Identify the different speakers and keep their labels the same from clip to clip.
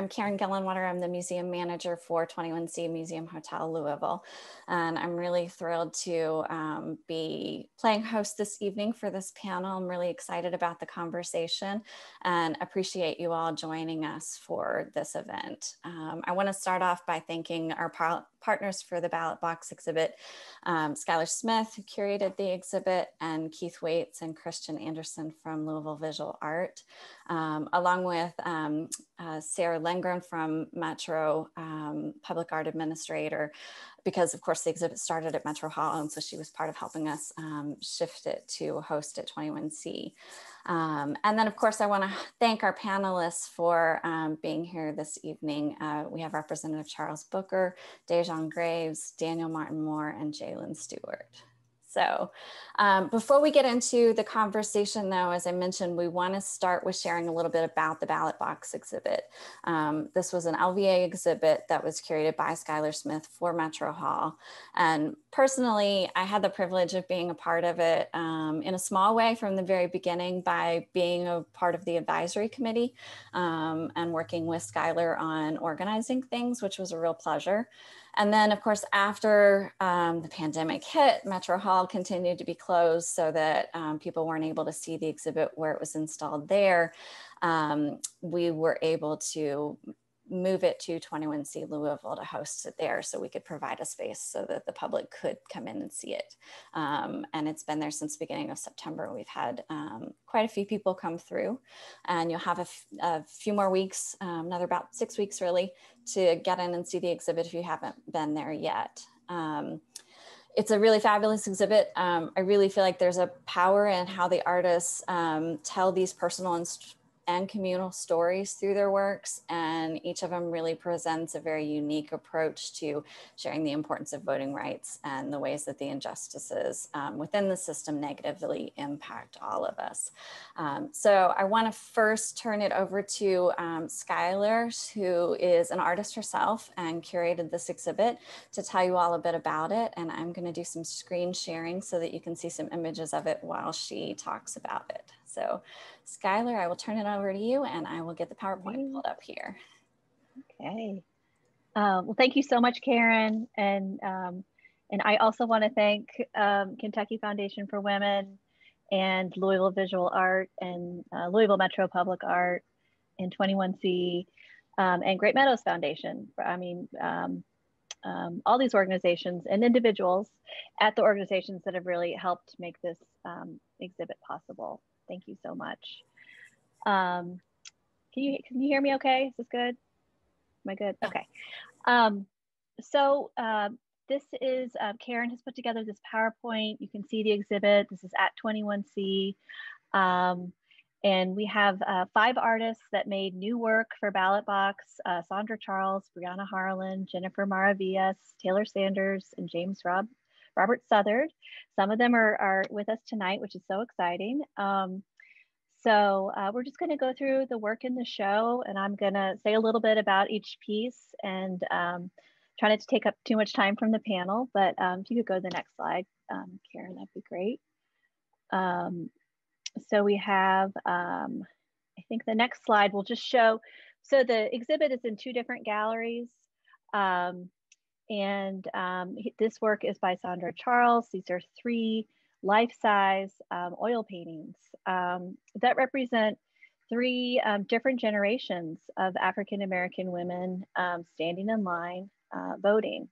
Speaker 1: I'm Karen Gillenwater. I'm the museum manager for 21C Museum Hotel Louisville. And I'm really thrilled to um, be playing host this evening for this panel. I'm really excited about the conversation and appreciate you all joining us for this event. Um, I want to start off by thanking our partners for the ballot box exhibit, um, Skylar Smith, who curated the exhibit, and Keith Waits and Christian Anderson from Louisville Visual Art, um, along with um, uh, Sarah Lindgren from Metro um, Public Art Administrator, because of course the exhibit started at Metro Hall, and so she was part of helping us um, shift it to host at 21C. Um, and then of course I wanna thank our panelists for um, being here this evening. Uh, we have Representative Charles Booker, Dayzaughn Graves, Daniel Martin Moore, and Jaylin Stewart. So um, before we get into the conversation though, as I mentioned, we wanna start with sharing a little bit about the ballot box exhibit. Um, this was an LVA exhibit that was curated by Skylar Smith for Metro Hall. And personally, I had the privilege of being a part of it um, in a small way from the very beginning by being a part of the advisory committee um, and working with Skylar on organizing things, which was a real pleasure. And then, of course, after um, the pandemic hit, Metro Hall continued to be closed so that um, people weren't able to see the exhibit where it was installed there. Um, we were able to move it to 21C Louisville to host it there so we could provide a space so that the public could come in and see it. Um, and it's been there since the beginning of September. We've had um, quite a few people come through and you'll have a, few more weeks, um, another about six weeks really, to get in and see the exhibit if you haven't been there yet. Um, it's a really fabulous exhibit. Um, I really feel like there's a power in how the artists um, tell these personal and and communal stories through their works. And each of them really presents a very unique approach to sharing the importance of voting rights and the ways that the injustices um, within the system negatively impact all of us. Um, so I want to first turn it over to um, Skylar, who is an artist herself and curated this exhibit to tell you all a bit about it. And I'm going to do some screen sharing so that you can see some images of it while she talks about it. So Skylar, I will turn it over to you and I will get the PowerPoint pulled up here.
Speaker 2: Okay. Uh, well, thank you so much, Karen. And, um, and I also want to thank um, Kentucky Foundation for Women and Louisville Visual Art and uh, Louisville Metro Public Art and 21C um, and Great Meadows Foundation. I mean, um, um, all these organizations and individuals at the organizations that have really helped make this um, exhibit possible. Thank you so much. Um, can you can you hear me okay? Is this good? Am I good? Okay. Um, so uh, this is, uh, Karen has put together this PowerPoint. You can see the exhibit. This is at 21C. Um, and we have uh, five artists that made new work for Ballot Box, uh, Sandra Charles, Brianna Harlan, Jennifer Maravillas, Taylor Sanders, and James Rob Robert Southard. Some of them are, are with us tonight, which is so exciting. Um, so uh, we're just going to go through the work in the show, and I'm going to say a little bit about each piece and um, try not to take up too much time from the panel. But um, if you could go to the next slide, um, Karen, that'd be great. Um, so we have, um, I think the next slide will just show, so the exhibit is in two different galleries. Um, and um, this work is by Sandra Charles. These are three life-size um, oil paintings um, that represent three um, different generations of African-American women um, standing in line uh, voting.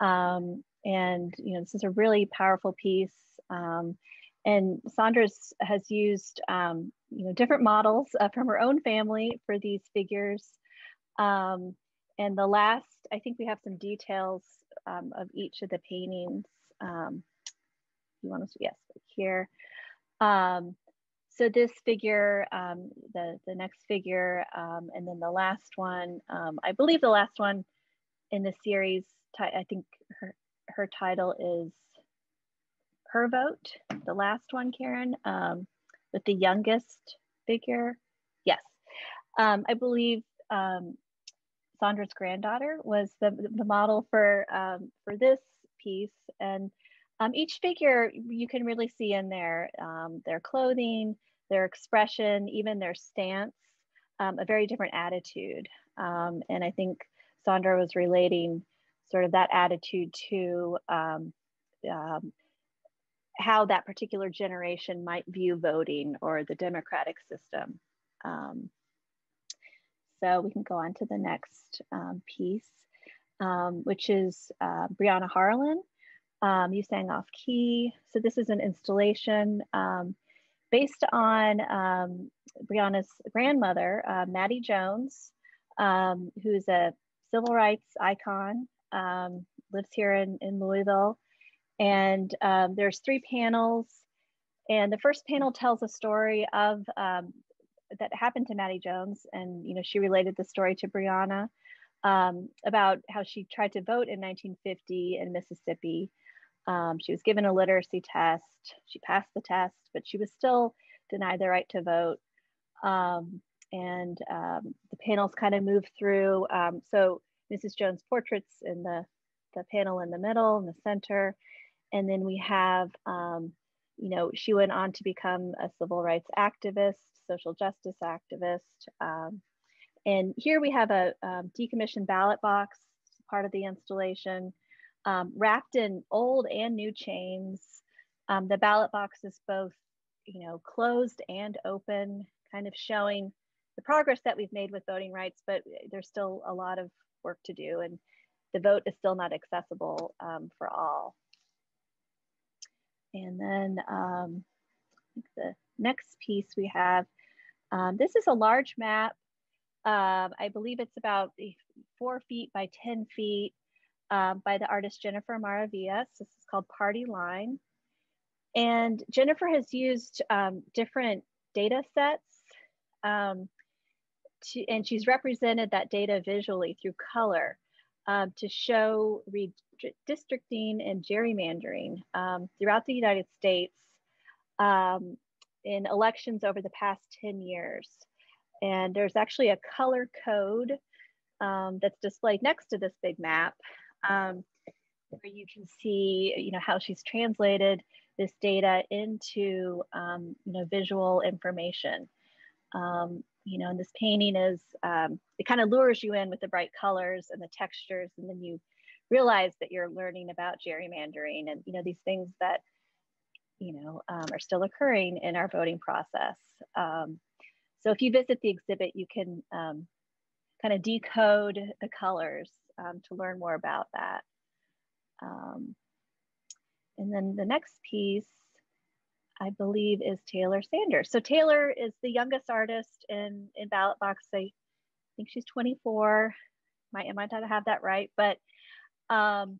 Speaker 2: Um, and you know, this is a really powerful piece. and Sandra has used you know, different models uh, from her own family for these figures. Um, and the last, I think we have some details um, of each of the paintings. Um, you want to, yes, here. Um, so this figure, um, the, the next figure, um, and then the last one, um, I believe the last one in the series, I think her, her title is Her Vote, the last one, Karen, with the youngest figure. Yes, I believe um, Sandra's granddaughter was the, the model for, um, for this piece. And um, each figure you can really see in there, um, their clothing, their expression, even their stance, um, a very different attitude. Um, and I think Sandra was relating sort of that attitude to um, how that particular generation might view voting or the democratic system. Um, so we can go on to the next um, piece, um, which is uh, Brianna Harlan. Um, you sang off key. So this is an installation um, based on um, Brianna's grandmother, uh, Mattie Jones, who's a civil rights icon, lives here in, in Louisville. And there's three panels. And the first panel tells a story of um, that happened to Mattie Jones, and you know she related the story to Brianna um, about how she tried to vote in 1950 in Mississippi. Um, she was given a literacy test. She passed the test, but she was still denied the right to vote. Um, and um, the panels kind of moved through. Um, so Mrs. Jones' portraits in the the panel in the middle, in the center, and then we have, um, you know, she went on to become a civil rights activist social justice activist. Um, and here we have a um, decommissioned ballot box, part of the installation, um, wrapped in old and new chains. Um, the ballot box is both, you know, closed and open, kind of showing the progress that we've made with voting rights, but there's still a lot of work to do and the vote is still not accessible um, for all. And then um, the next piece we have um, this is a large map. Um, I believe it's about four feet by 10 feet um, by the artist Jennifer Maravillas. This is called Party Line. And Jennifer has used um, different data sets um, to, and she's represented that data visually through color um, to show redistricting and gerrymandering throughout the United States um, in elections over the past 10 years. And there's actually a color code um, that's displayed next to this big map um, where you can see, you know, how she's translated this data into, um, you know, visual information. Um, you know, and this painting is, um, it kind of lures you in with the bright colors and the textures, and then you realize that you're learning about gerrymandering and, you know, these things that you know, um, are still occurring in our voting process. Um, so if you visit the exhibit, you can um, kind of decode the colors um, to learn more about that. Um, and then the next piece, I believe, is Taylor Sanders. So Taylor is the youngest artist in, in Ballot Box. I think she's 24. Might, I might not have that right, but um,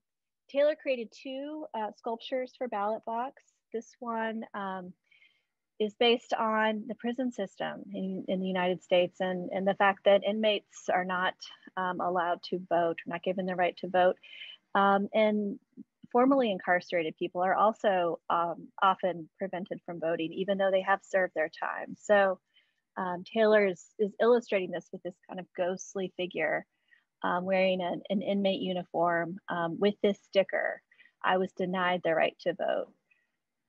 Speaker 2: Taylor created two uh, sculptures for Ballot Box. This one um, is based on the prison system in, in the United States and, and the fact that inmates are not um, allowed to vote, not given the right to vote. Um, and formerly incarcerated people are also um, often prevented from voting, even though they have served their time. So um, Taylor is, is, illustrating this with this kind of ghostly figure um, wearing an, an, inmate uniform um, with this sticker. I was denied the right to vote.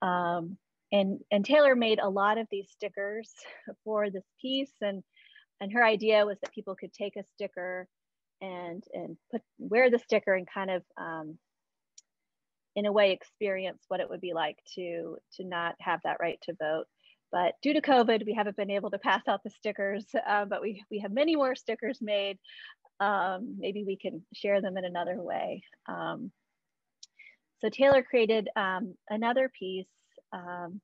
Speaker 2: Um, and, and Taylor made a lot of these stickers for this piece. And, and her idea was that people could take a sticker and, and put, wear the sticker and kind of, um, in a way, experience what it would be like to, to not have that right to vote. But due to COVID, we haven't been able to pass out the stickers, uh, but we, we have many more stickers made. Um, maybe we can share them in another way. Um, so Taylor created um, another piece, um,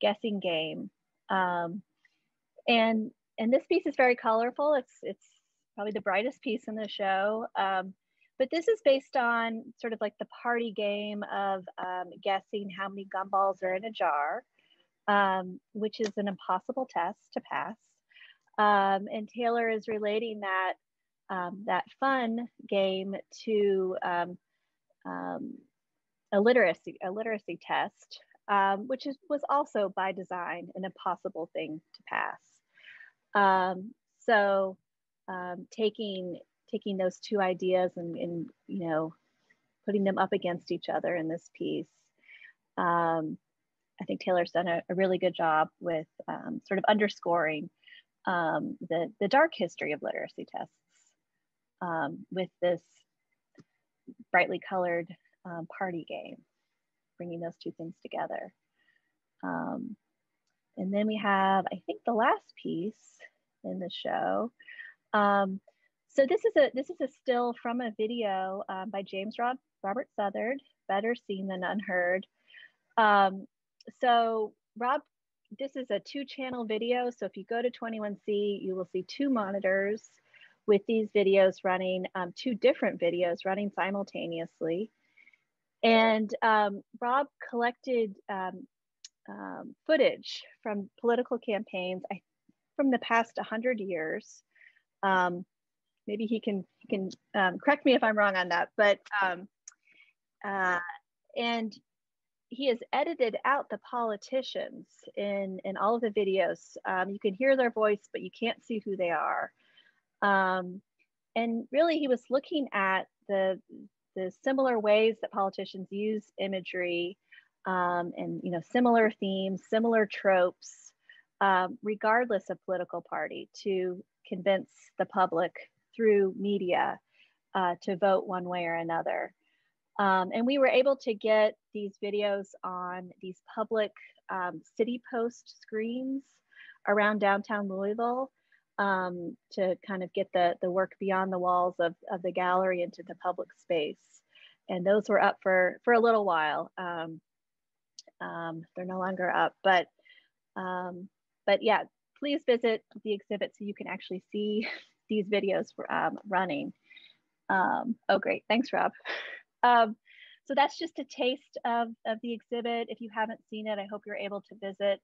Speaker 2: guessing game, um, and and this piece is very colorful. It's it's probably the brightest piece in the show. Um, but this is based on sort of like the party game of um, guessing how many gumballs are in a jar, um, which is an impossible test to pass. and Taylor is relating that that fun game to um, um, a literacy a literacy test, um, which is, was also by design an impossible thing to pass. Um, so um, taking taking those two ideas and, and, you know putting them up against each other in this piece. Um, I think Taylor's done a, a, really good job with um, sort of underscoring um, the, the dark history of literacy tests with this brightly colored um, party game, bringing those two things together. Um, and then we have, I think, the last piece in the show. Um, so this is a this is a still from a video um, by James Rob, Robert Southard, better seen than unheard. Um, so Rob, this is a two channel video. So if you go to 21C, you will see two monitors with these videos running, um, two different videos running simultaneously. And um, Rob collected um, um, footage from political campaigns I, from the past 100 years. Um, maybe he can, he can um, correct me if I'm wrong on that, but um, uh, and he has edited out the politicians in, in all of the videos. You can hear their voice, but you can't see who they are. And really, he was looking at the, the similar ways that politicians use imagery um, and you know similar themes, similar tropes, um, regardless of political party, to convince the public through media uh, to vote one way or another. Um, and we were able to get these videos on these public um, city post screens around downtown Louisville um, to kind of get the, the work beyond the walls of, of the gallery into the public space. And those were up for, for a little while. Um, um, they're no longer up, but, um, but yeah, please visit the exhibit so you can actually see these videos um, running. Um, oh, great. Thanks, Rob. Um, so that's just a taste of, of the exhibit. If you haven't seen it, I hope you're able to visit.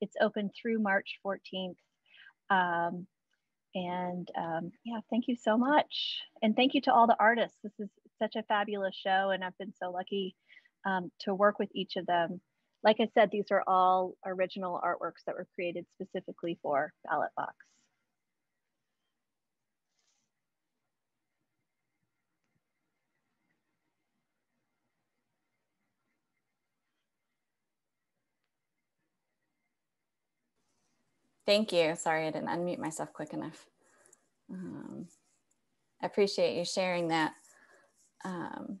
Speaker 2: It's open through March 14th. Um, and um, yeah, thank you so much. And thank you to all the artists. This is such a fabulous show, and I've been so lucky um, to work with each of them. Like I said, these are all original artworks that were created specifically for Ballot Box.
Speaker 1: Thank you. Sorry, I didn't unmute myself quick enough. Um, I appreciate you sharing that. Um,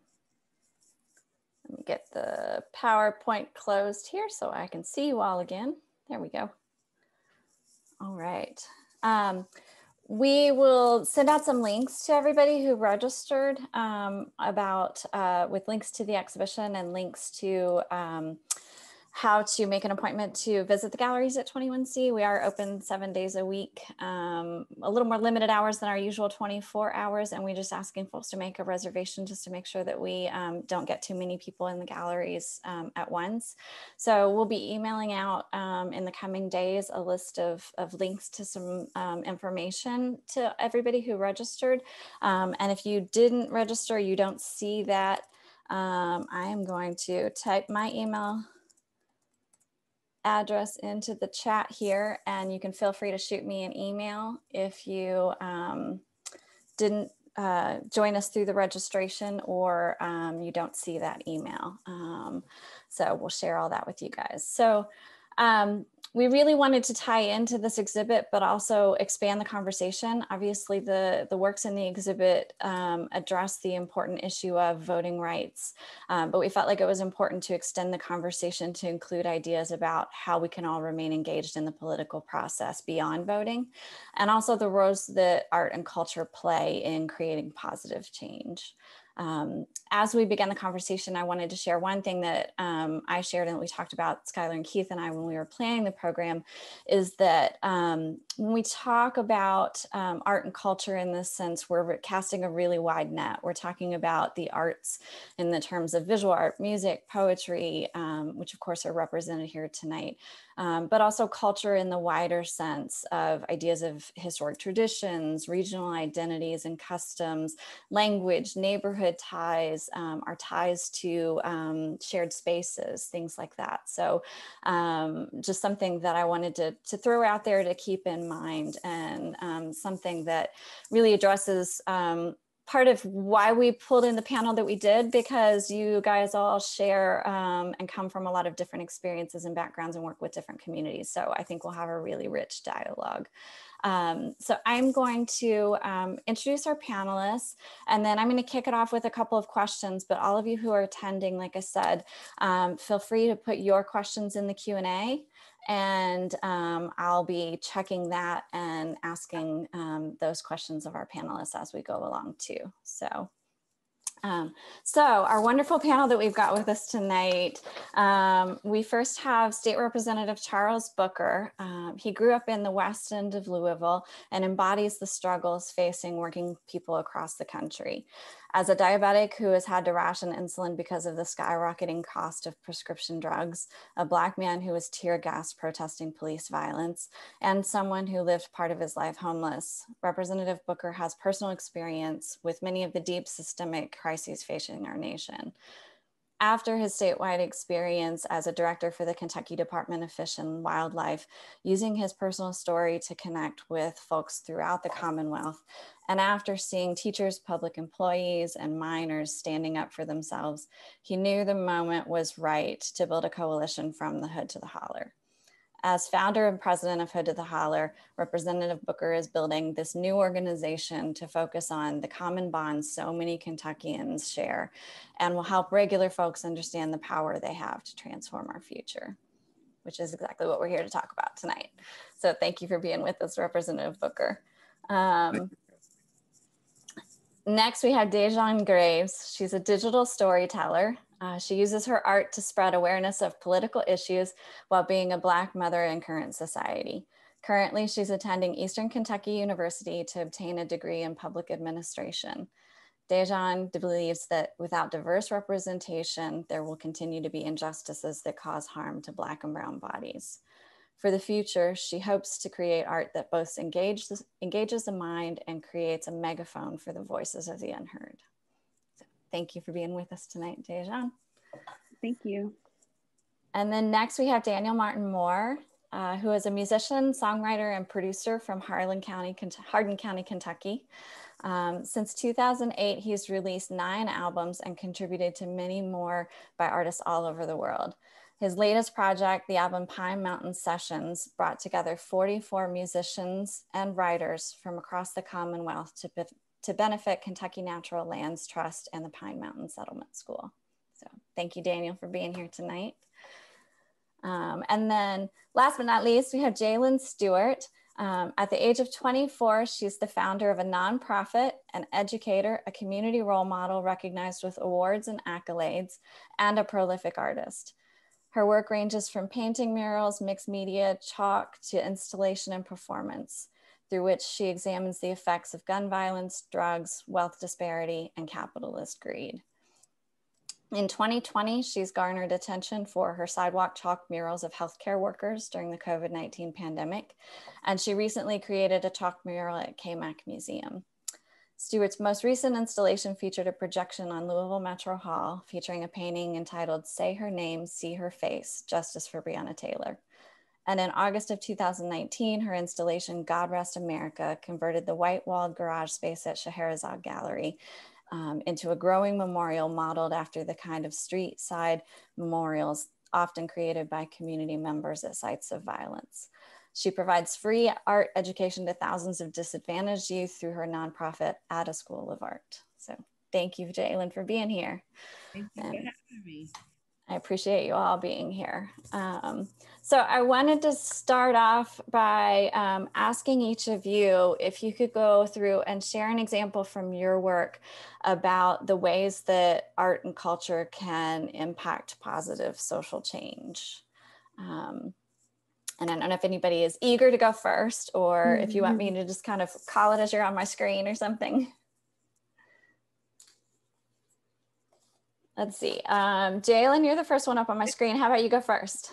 Speaker 1: let me get the PowerPoint closed here so I can see you all again. There we go. All right. Um, we will send out some links to everybody who registered um, about uh, with links to the exhibition and links to um, how to make an appointment to visit the galleries at 21C. We are open seven days a week, um, a little more limited hours than our usual 24 hours. And we're just asking folks to make a reservation just to make sure that we um, don't get too many people in the galleries um, at once. So we'll be emailing out um, in the coming days a list of, of links to some um, information to everybody who registered. Um, and if you didn't register, you don't see that, I am going to type my email address into the chat here and you can feel free to shoot me an email if you um, didn't uh, join us through the registration or um, you don't see that email. Um, so we'll share all that with you guys. So um, we really wanted to tie into this exhibit, but also expand the conversation. Obviously, the, the works in the exhibit um, address the important issue of voting rights, um, but we felt like it was important to extend the conversation to include ideas about how we can all remain engaged in the political process beyond voting, and also the roles that art and culture play in creating positive change. Um, as we began the conversation, I wanted to share one thing that um, I shared and we talked about, Skylar and Keith and I, when we were planning the program, is that um, when we talk about um, art and culture in this sense, we're casting a really wide net. We're talking about the arts in the terms of visual art, music, poetry, um, which of course are represented here tonight, um, but also culture in the wider sense of ideas of historic traditions, regional identities and customs, language, neighborhood ties, um, our ties to um, shared spaces, things like that. So um, just something that I wanted to, to throw out there to keep in mind and um, something that really addresses um, part of why we pulled in the panel that we did because you guys all share um, and come from a lot of different experiences and backgrounds and work with different communities. So I think we'll have a really rich dialogue. Um, so I'm going to um, introduce our panelists and then I'm going to kick it off with a couple of questions, but all of you who are attending, like I said, um, feel free to put your questions in the Q&A and um, I'll be checking that and asking um, those questions of our panelists as we go along too. So. Um, so our wonderful panel that we've got with us tonight, um, we first have State Representative Charles Booker. Um, he grew up in the West End of Louisville and embodies the struggles facing working people across the country. As a diabetic who has had to ration insulin because of the skyrocketing cost of prescription drugs, a Black man who was tear gas protesting police violence, and someone who lived part of his life homeless, Representative Booker has personal experience with many of the deep systemic crises facing our nation after his statewide experience as a director for the Kentucky Department of Fish and Wildlife, using his personal story to connect with folks throughout the Commonwealth, and after seeing teachers, public employees, and miners standing up for themselves, he knew the moment was right to build a coalition from the hood to the holler. As founder and president of Hood to the Holler, Representative Booker is building this new organization to focus on the common bonds so many Kentuckians share and will help regular folks understand the power they have to transform our future, which is exactly what we're here to talk about tonight. So thank you for being with us, Representative Booker. Um, next, we have Dayzaughn Graves. She's a digital storyteller uh, she uses her art to spread awareness of political issues while being a Black mother in current society. Currently, she's attending Eastern Kentucky University to obtain a degree in public administration. Dayzaughn believes that without diverse representation, there will continue to be injustices that cause harm to Black and Brown bodies. For the future, she hopes to create art that both engages, engages the mind and creates a megaphone for the voices of the unheard. Thank you for being with us tonight, Dayzaughn.
Speaker 3: Thank you.
Speaker 1: And then next we have Daniel Martin Moore, uh, who is a musician, songwriter, and producer from Harlan County, Hardin County, Kentucky. Um, since 2008, he's released nine albums and contributed to many more by artists all over the world. His latest project, the album Pine Mountain Sessions, brought together 44 musicians and writers from across the Commonwealth to to benefit Kentucky Natural Lands Trust and the Pine Mountain Settlement School. So thank you, Daniel, for being here tonight. Um, and then last but not least, we have Jaylin Stewart. Um, at the age of 24, she's the founder of a nonprofit, an educator, a community role model recognized with awards and accolades, and a prolific artist. Her work ranges from painting murals, mixed media, chalk to installation and performance through which she examines the effects of gun violence, drugs, wealth disparity, and capitalist greed. In 2020, she's garnered attention for her sidewalk chalk murals of healthcare workers during the COVID 19 pandemic, and she recently created a chalk mural at KMAC Museum. Stewart's most recent installation featured a projection on Louisville Metro Hall featuring a painting entitled Say Her Name, See Her Face Justice for Breonna Taylor. And in August of 2019, her installation, God Rest America, converted the white walled garage space at Scheherazade Gallery um, into a growing memorial modeled after the kind of street side memorials often created by community members at sites of violence. She provides free art education to thousands of disadvantaged youth through her nonprofit, Ada School of Art. So thank you, Jaylin, for being here.
Speaker 4: Thank you and for having me.
Speaker 1: I appreciate you all being here. Um, so I wanted to start off by um, asking each of you if you could go through and share an example from your work about the ways that art and culture can impact positive social change. Um, and I don't know if anybody is eager to go first or if you want me to just kind of call it as you're on my screen or something. Let's see. Um, Jaylin, you're the first one up on my screen. How about you go first?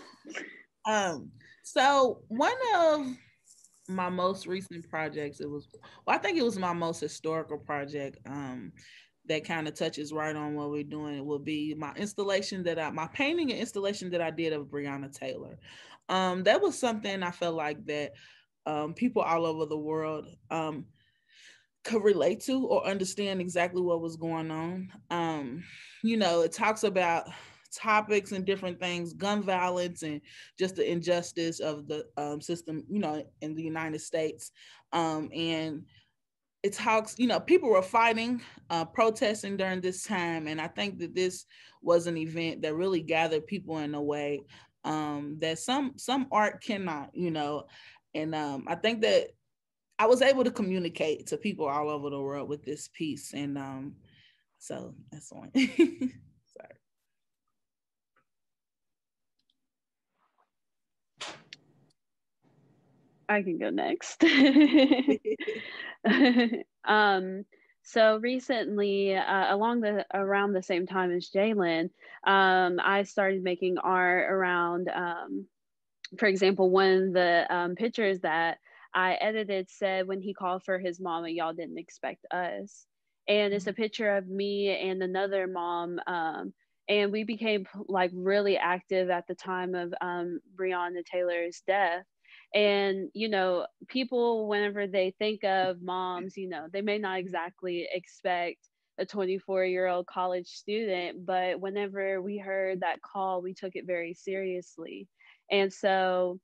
Speaker 4: Um, so one of my most recent projects, it was well, I think it was my most historical project. Um, that kind of touches right on what we're doing. It will be my installation that I my painting and installation that I did of Breonna Taylor. Um, that was something I felt like that um, people all over the world um, could relate to or understand exactly what was going on. Um, you know, it talks about topics and different things, gun violence and just the injustice of the um, system, you know, in the United States. Um, and it talks, you know, people were fighting, uh, protesting during this time. And I think that this was an event that really gathered people in a way um, that some some art cannot, you know. And um, I think that I was able to communicate to people all over the world with this piece. And um, so that's one. Sorry.
Speaker 3: I can go next. um, so recently, uh, along the around the same time as Jaylin, um, I started making art around. Um, for example, one of the um, pictures that I edited said when he called for his mom, and y'all didn't expect us. And it's a mm-hmm. picture of me and another mom. Um, and we became like really active at the time of um, Breonna Taylor's death and you know people whenever they think of moms you know they may not exactly expect a 24 year old college student but whenever we heard that call we took it very seriously and so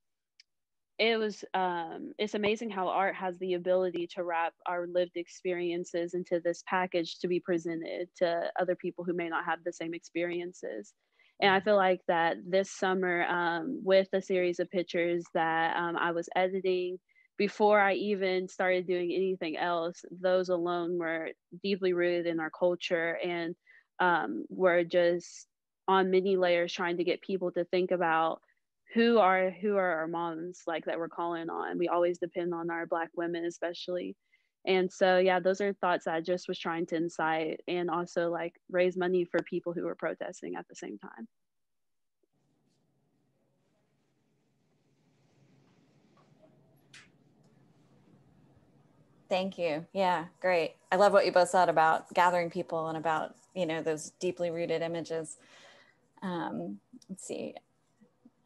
Speaker 3: it was um, it's amazing how art has the ability to wrap our lived experiences into this package to be presented to other people who may not have the same experiences. And I feel like that this summer, um, with a series of pictures that um, I was editing before I even started doing anything else, those alone were deeply rooted in our culture and um, were just on many layers trying to get people to think about who are who are our moms like that we're calling on. We always depend on our black women, especially. And so, yeah, those are thoughts I just was trying to incite and also like raise money for people who were protesting at the same time.
Speaker 1: Thank you. Yeah, great. I love what you both said about gathering people and about, you know, those deeply rooted images. Um, let's see,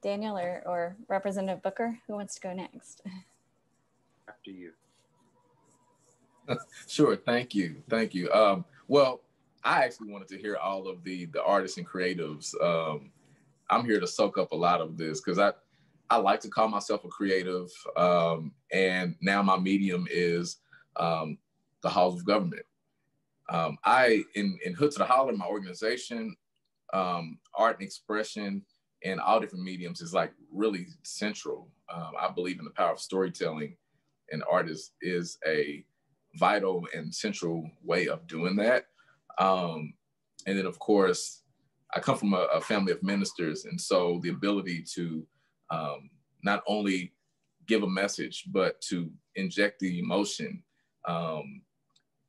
Speaker 1: Daniel or, or Representative Booker, who wants to go next?
Speaker 5: After you. sure. Thank you. Thank you. Um, well, I actually wanted to hear all of the the artists and creatives. Um, I'm here to soak up a lot of this because I I like to call myself a creative, um, and now my medium is um, the halls of government. Um, I in in Hood to the Holler, my organization, um, art and expression and all different mediums is like really central. Um, I believe in the power of storytelling, and art is is a vital and central way of doing that. Um, and then, of course, I come from a, a, family of ministers, and so the ability to um, not only give a message, but to inject the emotion, um,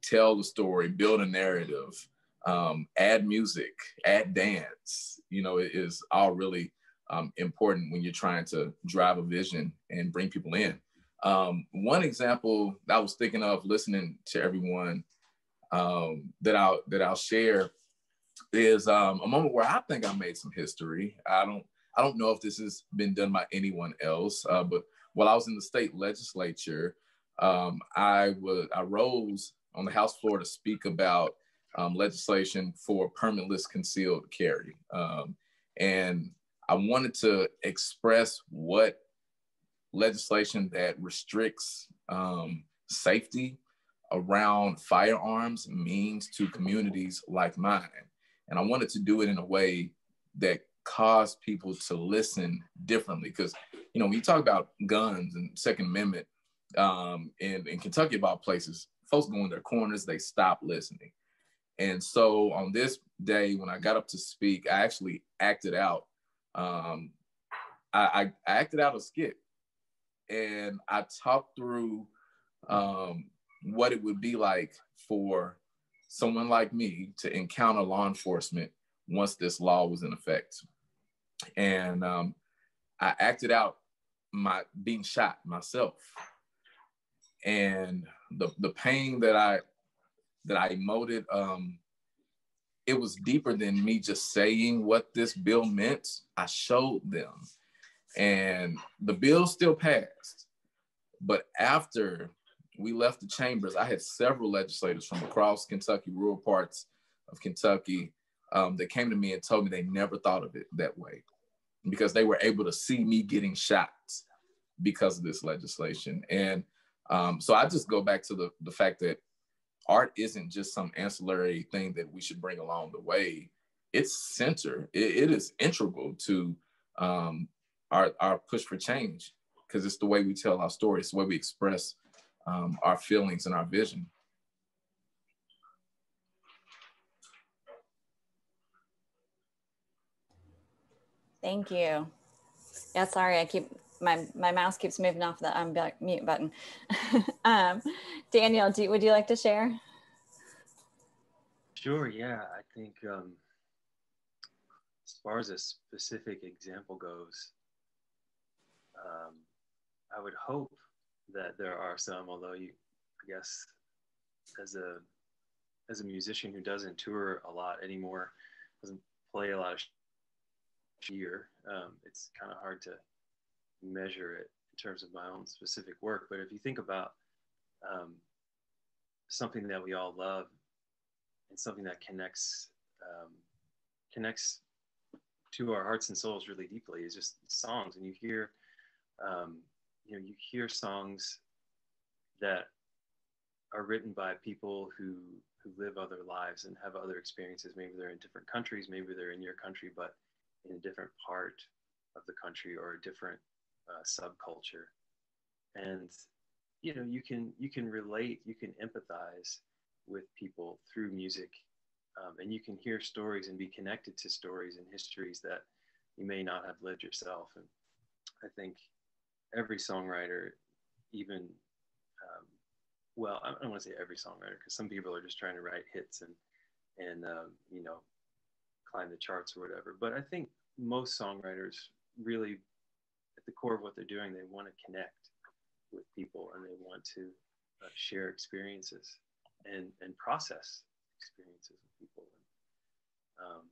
Speaker 5: tell the story, build a narrative, um, add music, add dance. You know, it is all really um, important when you're trying to drive a vision and bring people in. Um, one example that I was thinking of listening to everyone um, that I'll that I'll share is um, a moment where I think I made some history. I don't I don't know if this has been done by anyone else, uh, but while I was in the state legislature, um, I was I rose on the House floor to speak about um, legislation for permitless concealed carry, um, and I wanted to express what legislation that restricts um, safety around firearms means to communities like mine. And I wanted to do it in a way that caused people to listen differently. Because, you know, when you talk about guns and Second Amendment um, in, in Kentucky, about places, folks go in their corners, they stop listening. And so on this day, when I got up to speak, I actually acted out. Um, I, I, acted out a skit and I talked through um, what it would be like for someone like me to encounter law enforcement once this law was in effect. And um, I acted out my being shot myself. And the, the pain that I that I emoted, um, it was deeper than me just saying what this bill meant. I showed them and the bill still passed. But after we left the chambers, I had several legislators from across Kentucky, rural parts of Kentucky, um, that came to me and told me they never thought of it that way because they were able to see me getting shots because of this legislation. And um, so I just go back to the, the fact that art isn't just some ancillary thing that we should bring along the way. It's center, it, it is integral to um, our, our push for change because it's the way we tell our stories, the way we express um, our feelings and our vision.
Speaker 1: Thank you. Yeah, sorry, I keep my my mouse keeps moving off the unmute button. um, Daniel, do, would you like to share?
Speaker 6: Sure. Yeah, I think um, as far as a specific example goes, um, I would hope that there are some, although you, I guess, as a as a musician who doesn't tour a lot anymore, doesn't play a lot of year, um, it's kind of hard to measure it in terms of my own specific work. But if you think about um, something that we all love and something that connects um, connects to our hearts and souls really deeply is just songs and you hear um, you know you hear songs that are written by people who who live other lives and have other experiences maybe they're in different countries maybe they're in your country but in a different part of the country or a different uh, subculture. And you know you can you can relate you can empathize with people through music um, and you can hear stories and be connected to stories and histories that you may not have lived yourself. And i think every songwriter even um, well i don't want to say every songwriter because some people are just trying to write hits and and um, you know climb the charts or whatever. But i think most songwriters really at the core of what they're doing they want to connect with people and they want to uh, share experiences and and process experiences with people and, um,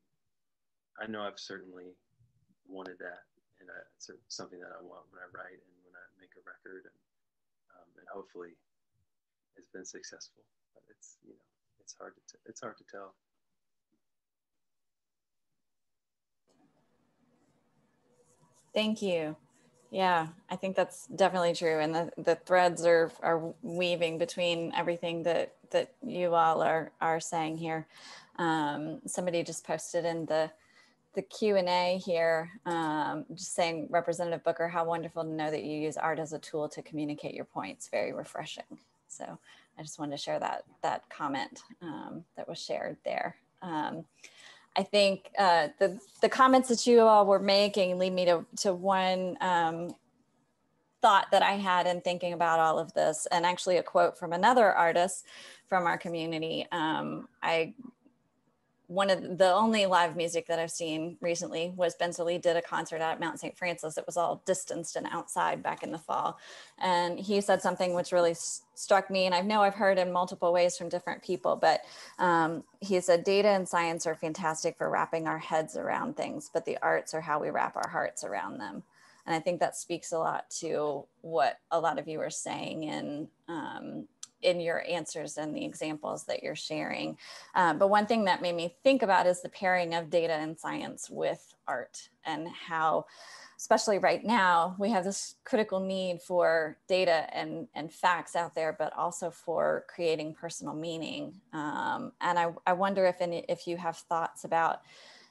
Speaker 6: i know i've certainly wanted that and I, it's something that i want when i write and when i make a record and um, and hopefully it's been successful but it's you know it's hard to t- it's hard to tell
Speaker 1: Thank you. Yeah, I think that's definitely true. And the, the threads are, are weaving between everything that, that you all are, are saying here. Um, somebody just posted in the, the Q&A here, um, just saying, Representative Booker, how wonderful to know that you use art as a tool to communicate your points. Very refreshing. So I just wanted to share that, that comment um, that was shared there. I think uh, the the comments that you all were making lead me to to one um, thought that I had in thinking about all of this, and actually a quote from another artist from our community. Um, I one of the only live music that I've seen recently was Ben Sollee did a concert at Mount St. Francis. It was all distanced and outside back in the fall. And he said something which really struck me. And I know I've heard in multiple ways from different people, but um, he said, data and science are fantastic for wrapping our heads around things, but the arts are how we wrap our hearts around them. And I think that speaks a lot to what a lot of you are saying in um, in your answers and the examples that you're sharing. Um, but one thing that made me think about is the pairing of data and science with art and how, especially right now, we have this critical need for data and, and facts out there, but also for creating personal meaning. Um, and I, I wonder if, any, if you have thoughts about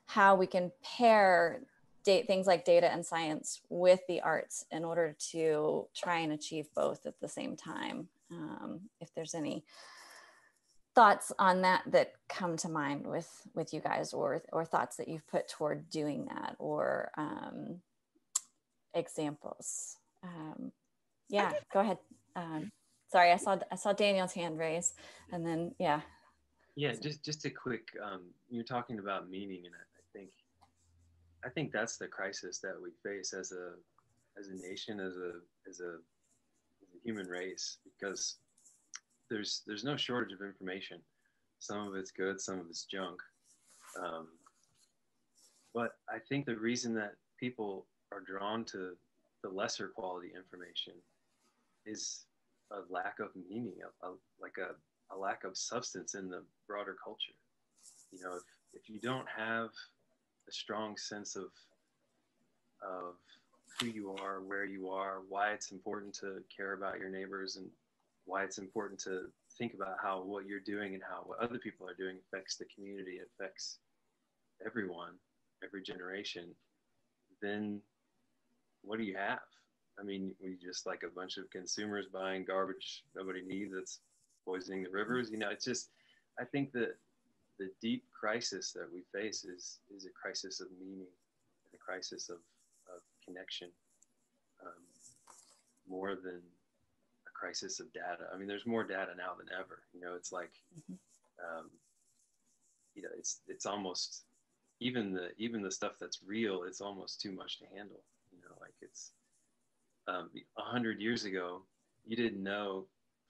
Speaker 1: how we can pair date, things like data and science with the arts in order to try and achieve both at the same time um, if there's any thoughts on that that come to mind with with you guys or or thoughts that you've put toward doing that or um, examples. Um, yeah go ahead. Um, sorry i saw i saw daniel's hand raise and then yeah.
Speaker 6: Yeah just just a quick um, you're talking about meaning and I, I think i think that's the crisis that we face as a as a nation as a as a human race because there's there's no shortage of information. Some of it's good, some of it's junk. Um, but I think the reason that people are drawn to the lesser quality information is a lack of meaning, a, a, like a, a lack of substance in the broader culture. You know, if, if you don't have a strong sense of of who you are, where you are, why it's important to care about your neighbors, and why it's important to think about how what you're doing and how what other people are doing affects the community, affects everyone, every generation, then what do you have? I mean, we just like a bunch of consumers buying garbage nobody needs that's poisoning the rivers. You know, it's just, I think that the deep crisis that we face is, is a crisis of meaning and a crisis of, of connection um, more than a crisis of data. I mean, there's more data now than ever. You know, it's like, mm-hmm. um, you know, it's, it's almost, even the, even the stuff that's real, it's almost too much to handle. You know, like it's, um, a um, hundred years ago, you didn't know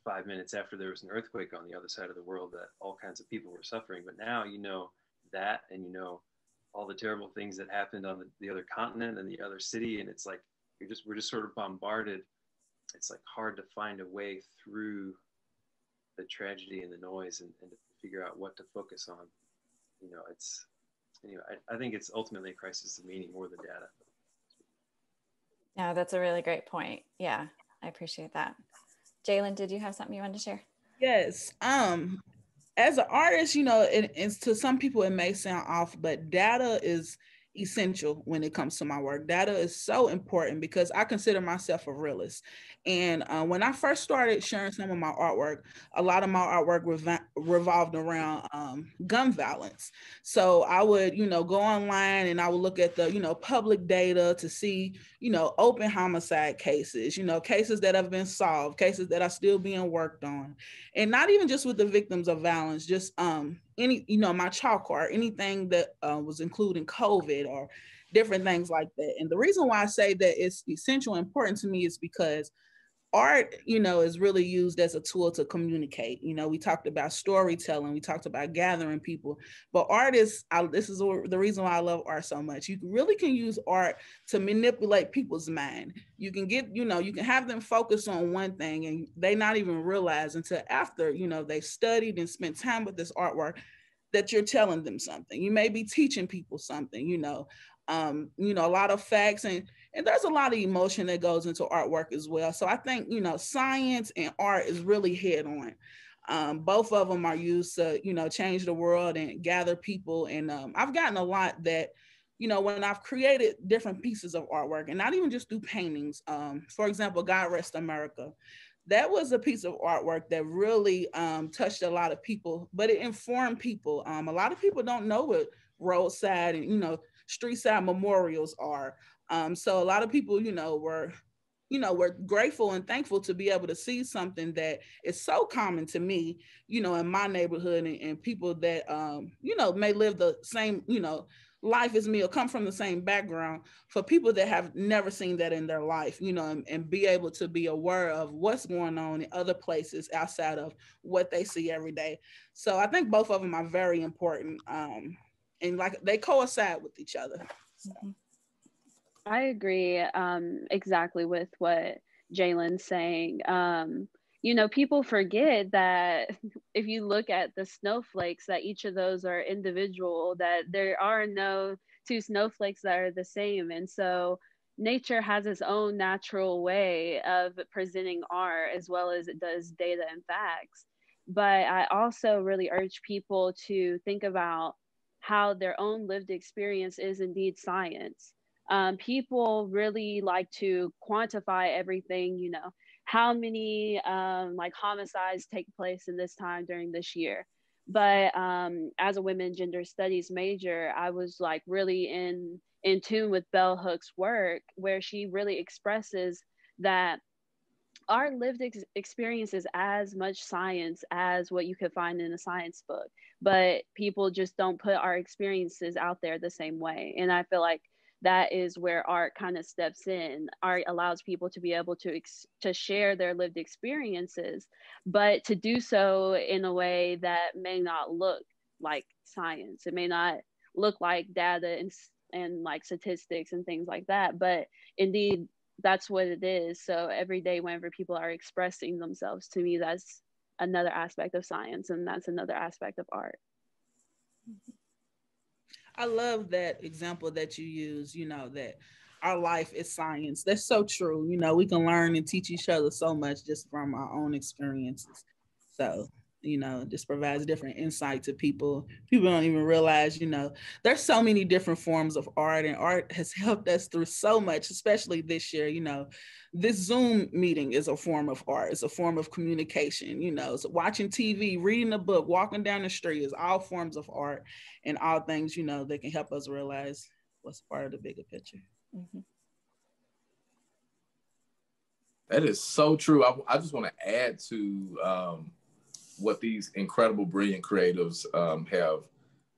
Speaker 6: five minutes after there was an earthquake on the other side of the world that all kinds of people were suffering. But now you know that, and you know all the terrible things that happened on the, the other continent and the other city, and it's like you're just we're just sort of bombarded. It's like hard to find a way through the tragedy and the noise and, and to figure out what to focus on. You know, it's anyway. I, I think it's ultimately a crisis of meaning more than data.
Speaker 1: Yeah, that's a really great point. Yeah, I appreciate that. Jaylin, did you have something you wanted to share?
Speaker 4: Yes. Um, as an artist, you know, it's to some people it may sound off, but data is essential when it comes to my work. Data is so important because I consider myself a realist. And uh, when I first started sharing some of my artwork, a lot of my artwork rev- revolved around um, gun violence. So I would, you know, go online and I would look at the, you know, public data to see, you know, open homicide cases, you know, cases that have been solved, cases that are still being worked on. And not even just with the victims of violence, just um, any, you know, my chalk art, anything that uh, was including COVID or different things like that. And the reason why I say that it's essential important to me is because art you know is really used as a tool to communicate. You know we talked about storytelling we talked about gathering people but art is I, this is the reason why i love art so much. You really can use art to manipulate people's mind. You can get you know you can have them focus on one thing and they not even realize until after you know they studied and spent time with this artwork that you're telling them something. You may be teaching people something you know um, you know, a lot of facts and and there's a lot of emotion that goes into artwork as well. So I think you know, science and art is really head on. Um, both of them are used to you know change the world and gather people. And um, I've gotten a lot that you know when I've created different pieces of artwork and not even just do paintings. Um, for example, God Rest America. That was a piece of artwork that really um, touched a lot of people, but it informed people. Um, a lot of people don't know what roadside and you know street side memorials are. Um, so a lot of people, you know, were, you know, were grateful and thankful to be able to see something that is so common to me, you know, in my neighborhood and, and people that, um, you know, may live the same, you know, life as me or come from the same background for people that have never seen that in their life, you know, and, and be able to be aware of what's going on in other places outside of what they see every day. So I think both of them are very important. Um, and like they coincide with each other. So. Mm-hmm.
Speaker 3: I agree um, exactly with what Jaylin's saying. Um, you know, people forget that if you look at the snowflakes, that each of those are individual, that there are no two snowflakes that are the same. And so nature has its own natural way of presenting art as well as it does data and facts. But I also really urge people to think about how their own lived experience is indeed science. Um, people really like to quantify everything, you know, how many um, like homicides take place in this time during this year. But um, as a women gender studies major, I was like really in in tune with bell hooks' work, where she really expresses that our lived ex- experience is as much science as what you could find in a science book but people just don't put our experiences out there the same way and i feel like that is where art kind of steps in art allows people to be able to ex- to share their lived experiences but to do so in a way that may not look like science it may not look like data and and like statistics and things like that but indeed that's what it is. So every day, whenever people are expressing themselves, to me, that's another aspect of science, and that's another aspect of art. Mm-hmm.
Speaker 4: I love that example that you use. You know that our life is science. That's so true. You know, we can learn and teach each other so much just from our own experiences. So you know just provides different insight to people. People don't even realize you know there's so many different forms of art and art has helped us through so much especially this year you know. This zoom meeting is a form of art. It's a form of communication you know. So watching tv reading a book walking down the street is all forms of art and all things you know that can help us realize what's part of the bigger picture. Mm-hmm.
Speaker 5: that is so true. I, I just want to add to um, what these incredible, brilliant creatives um, have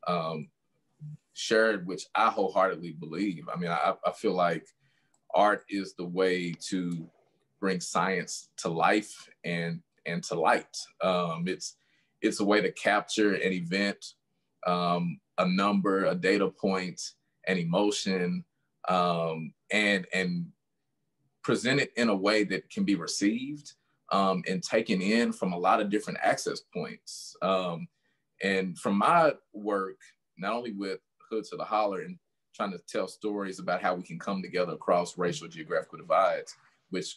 Speaker 5: um, shared, which I wholeheartedly believe. I mean, I, I feel like art is the way to bring science to life and and to light. Um, it's it's a way to capture an event, um, a number, a data point, an emotion, um, and and present it in a way that can be received um, and taken in from a lot of different access points. Um, and from my work, not only with Hood to the Holler and trying to tell stories about how we can come together across racial geographical divides, which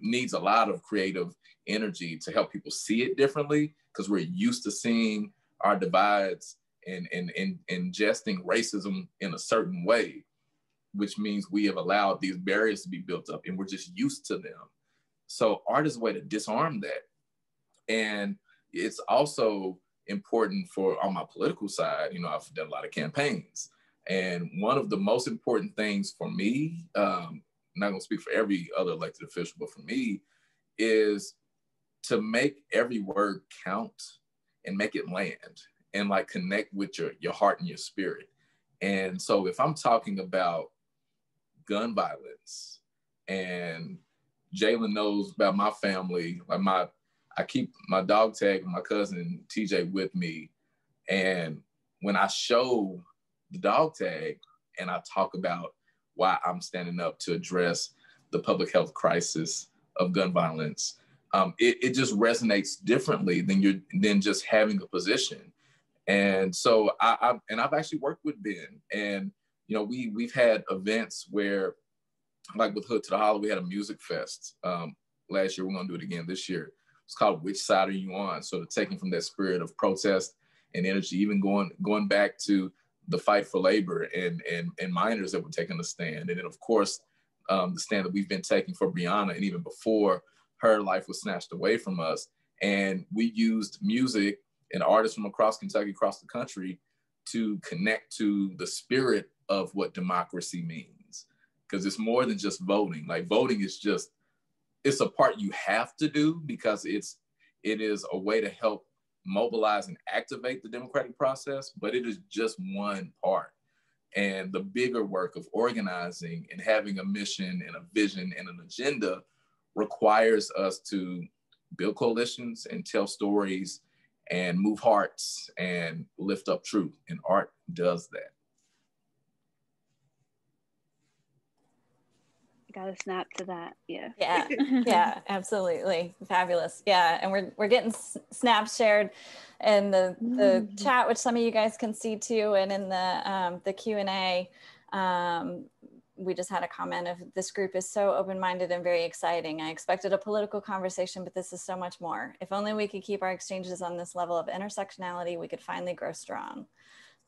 Speaker 5: needs a lot of creative energy to help people see it differently because we're used to seeing our divides and, and, and ingesting racism in a certain way, which means we have allowed these barriers to be built up and we're just used to them. So art is a way to disarm that. And it's also important for on my political side, you know, I've done a lot of campaigns. And one of the most important things for me, um, I'm not gonna speak for every other elected official, but for me, is to make every word count and make it land and like connect with your your heart and your spirit. And so if I'm talking about gun violence and Jaylin knows about my family. Like my, I keep my dog tag my cousin TJ with me, and when I show the dog tag and I talk about why I'm standing up to address the public health crisis of gun violence, um, it, it just resonates differently than you than just having a position. And so I, I and I've actually worked with Ben, and you know we we've had events where like with Hood to the Holler, we had a music fest um, last year. We're gonna do it again this year. It's called Which Side Are You On? So taking from that spirit of protest and energy, even going going back to the fight for labor and and and miners that were taking the stand, and then of course um, the stand that we've been taking for Breonna, and even before her life was snatched away from us. And we used music and artists from across Kentucky, across the country, to connect to the spirit of what democracy means because it's more than just voting. Like voting is just it's a part you have to do because it's it is a way to help mobilize and activate the democratic process, but it is just one part. And the bigger work of organizing and having a mission and a vision and an agenda requires us to build coalitions and tell stories and move hearts and lift up truth. And art does that.
Speaker 3: Gotta snap to that. Yeah.
Speaker 1: Yeah. yeah. Absolutely. Fabulous. Yeah. And we're we're getting snaps shared in the the mm. chat, which some of you guys can see too, and in the um, the Q and A. Um, we just had a comment of this group is so open-minded and very exciting. I expected a political conversation, but this is so much more. If only we could keep our exchanges on this level of intersectionality, we could finally grow strong.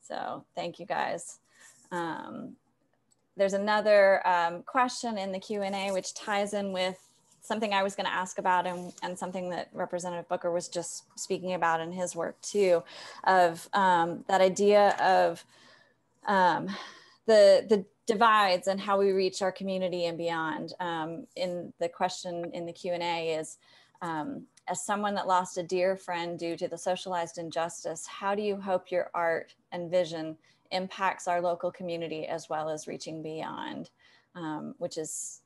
Speaker 1: So thank you guys. Um, there's another um, question in the Q&A which ties in with something I was going to ask about and, and something that Representative Booker was just speaking about in his work too, of um, that idea of um, the, the divides and how we reach our community and beyond. Um, in the question in the Q&A is, um, as someone that lost a dear friend due to the socialized injustice, how do you hope your art and vision impacts our local community as well as reaching beyond, um, which is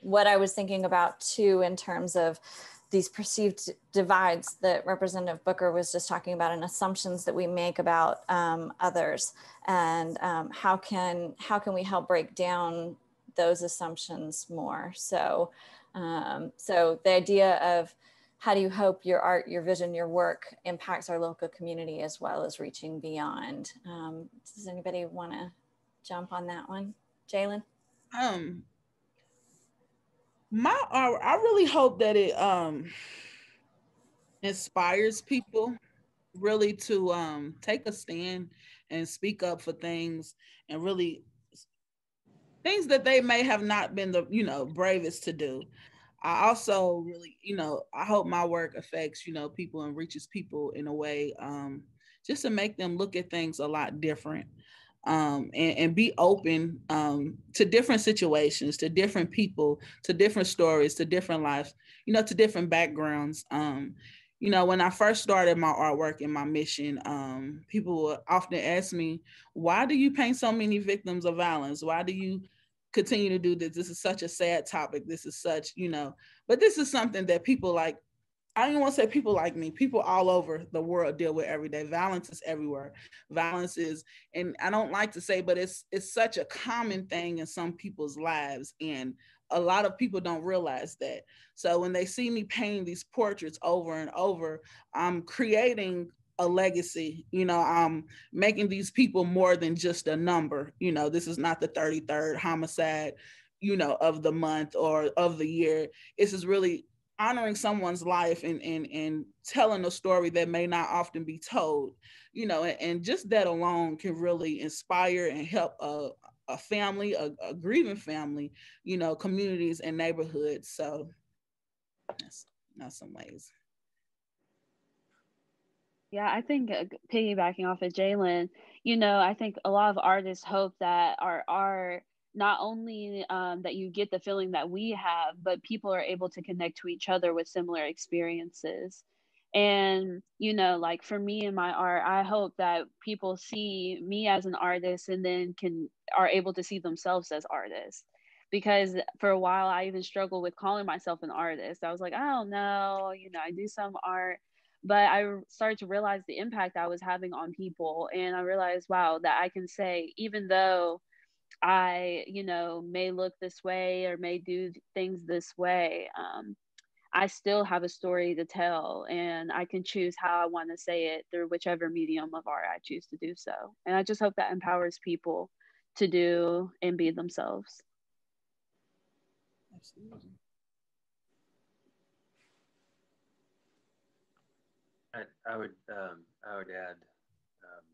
Speaker 1: what I was thinking about too in terms of these perceived divides that Representative Booker was just talking about and assumptions that we make about um, others and um, how can how can we help break down those assumptions more. So, um, so the idea of how do you hope your art, your vision, your work impacts our local community as well as reaching beyond? Um, does anybody want to jump on that one, Jaylin?
Speaker 4: Um, my art, I really hope that it um inspires people really to um take a stand and speak up for things and really things that they may have not been the you know bravest to do i also really you know i hope my work affects you know people and reaches people in a way um just to make them look at things a lot different um, and, and, be open um, to different situations, to different people, to different stories, to different lives, you know, to different backgrounds. Um, you know, when I first started my artwork and my mission, um, people would often ask me, why do you paint so many victims of violence? Why do you continue to do this? This is such a sad topic. This is such, you know, but this is something that people like, I don't want to say people like me, people all over the world deal with every day. Violence is everywhere. Violence is, and I don't like to say, but it's it's such a common thing in some people's lives. And a lot of people don't realize that. So when they see me painting these portraits over and over, I'm creating a legacy. You know, I'm making these people more than just a number. You know, this is not the 33rd homicide, you know, of the month or of the year. This is really honoring someone's life and and and telling a story that may not often be told you know and, and just that alone can really inspire and help a, a family, a, a grieving family, you know, communities and neighborhoods. So that's, that's some ways.
Speaker 3: Yeah, I think uh, piggybacking off of Jaylin, you know, I think a lot of artists hope that our art not only um, that you get the feeling that we have, but people are able to connect to each other with similar experiences. And you know like for me and my art i hope that people see me as an artist and then can are able to see themselves as artists. Because for a while i even struggled with calling myself an artist. I was like i don't know you know i do some art but i started to realize the impact i was having on people and i realized wow that i can say even though i you know may look this way or may do things this way um, I still have a story to tell and I can choose how I want to say it through whichever medium of art I choose to do so. And I just hope that empowers people to do and be themselves. Absolutely.
Speaker 6: I, I would um, I would add um,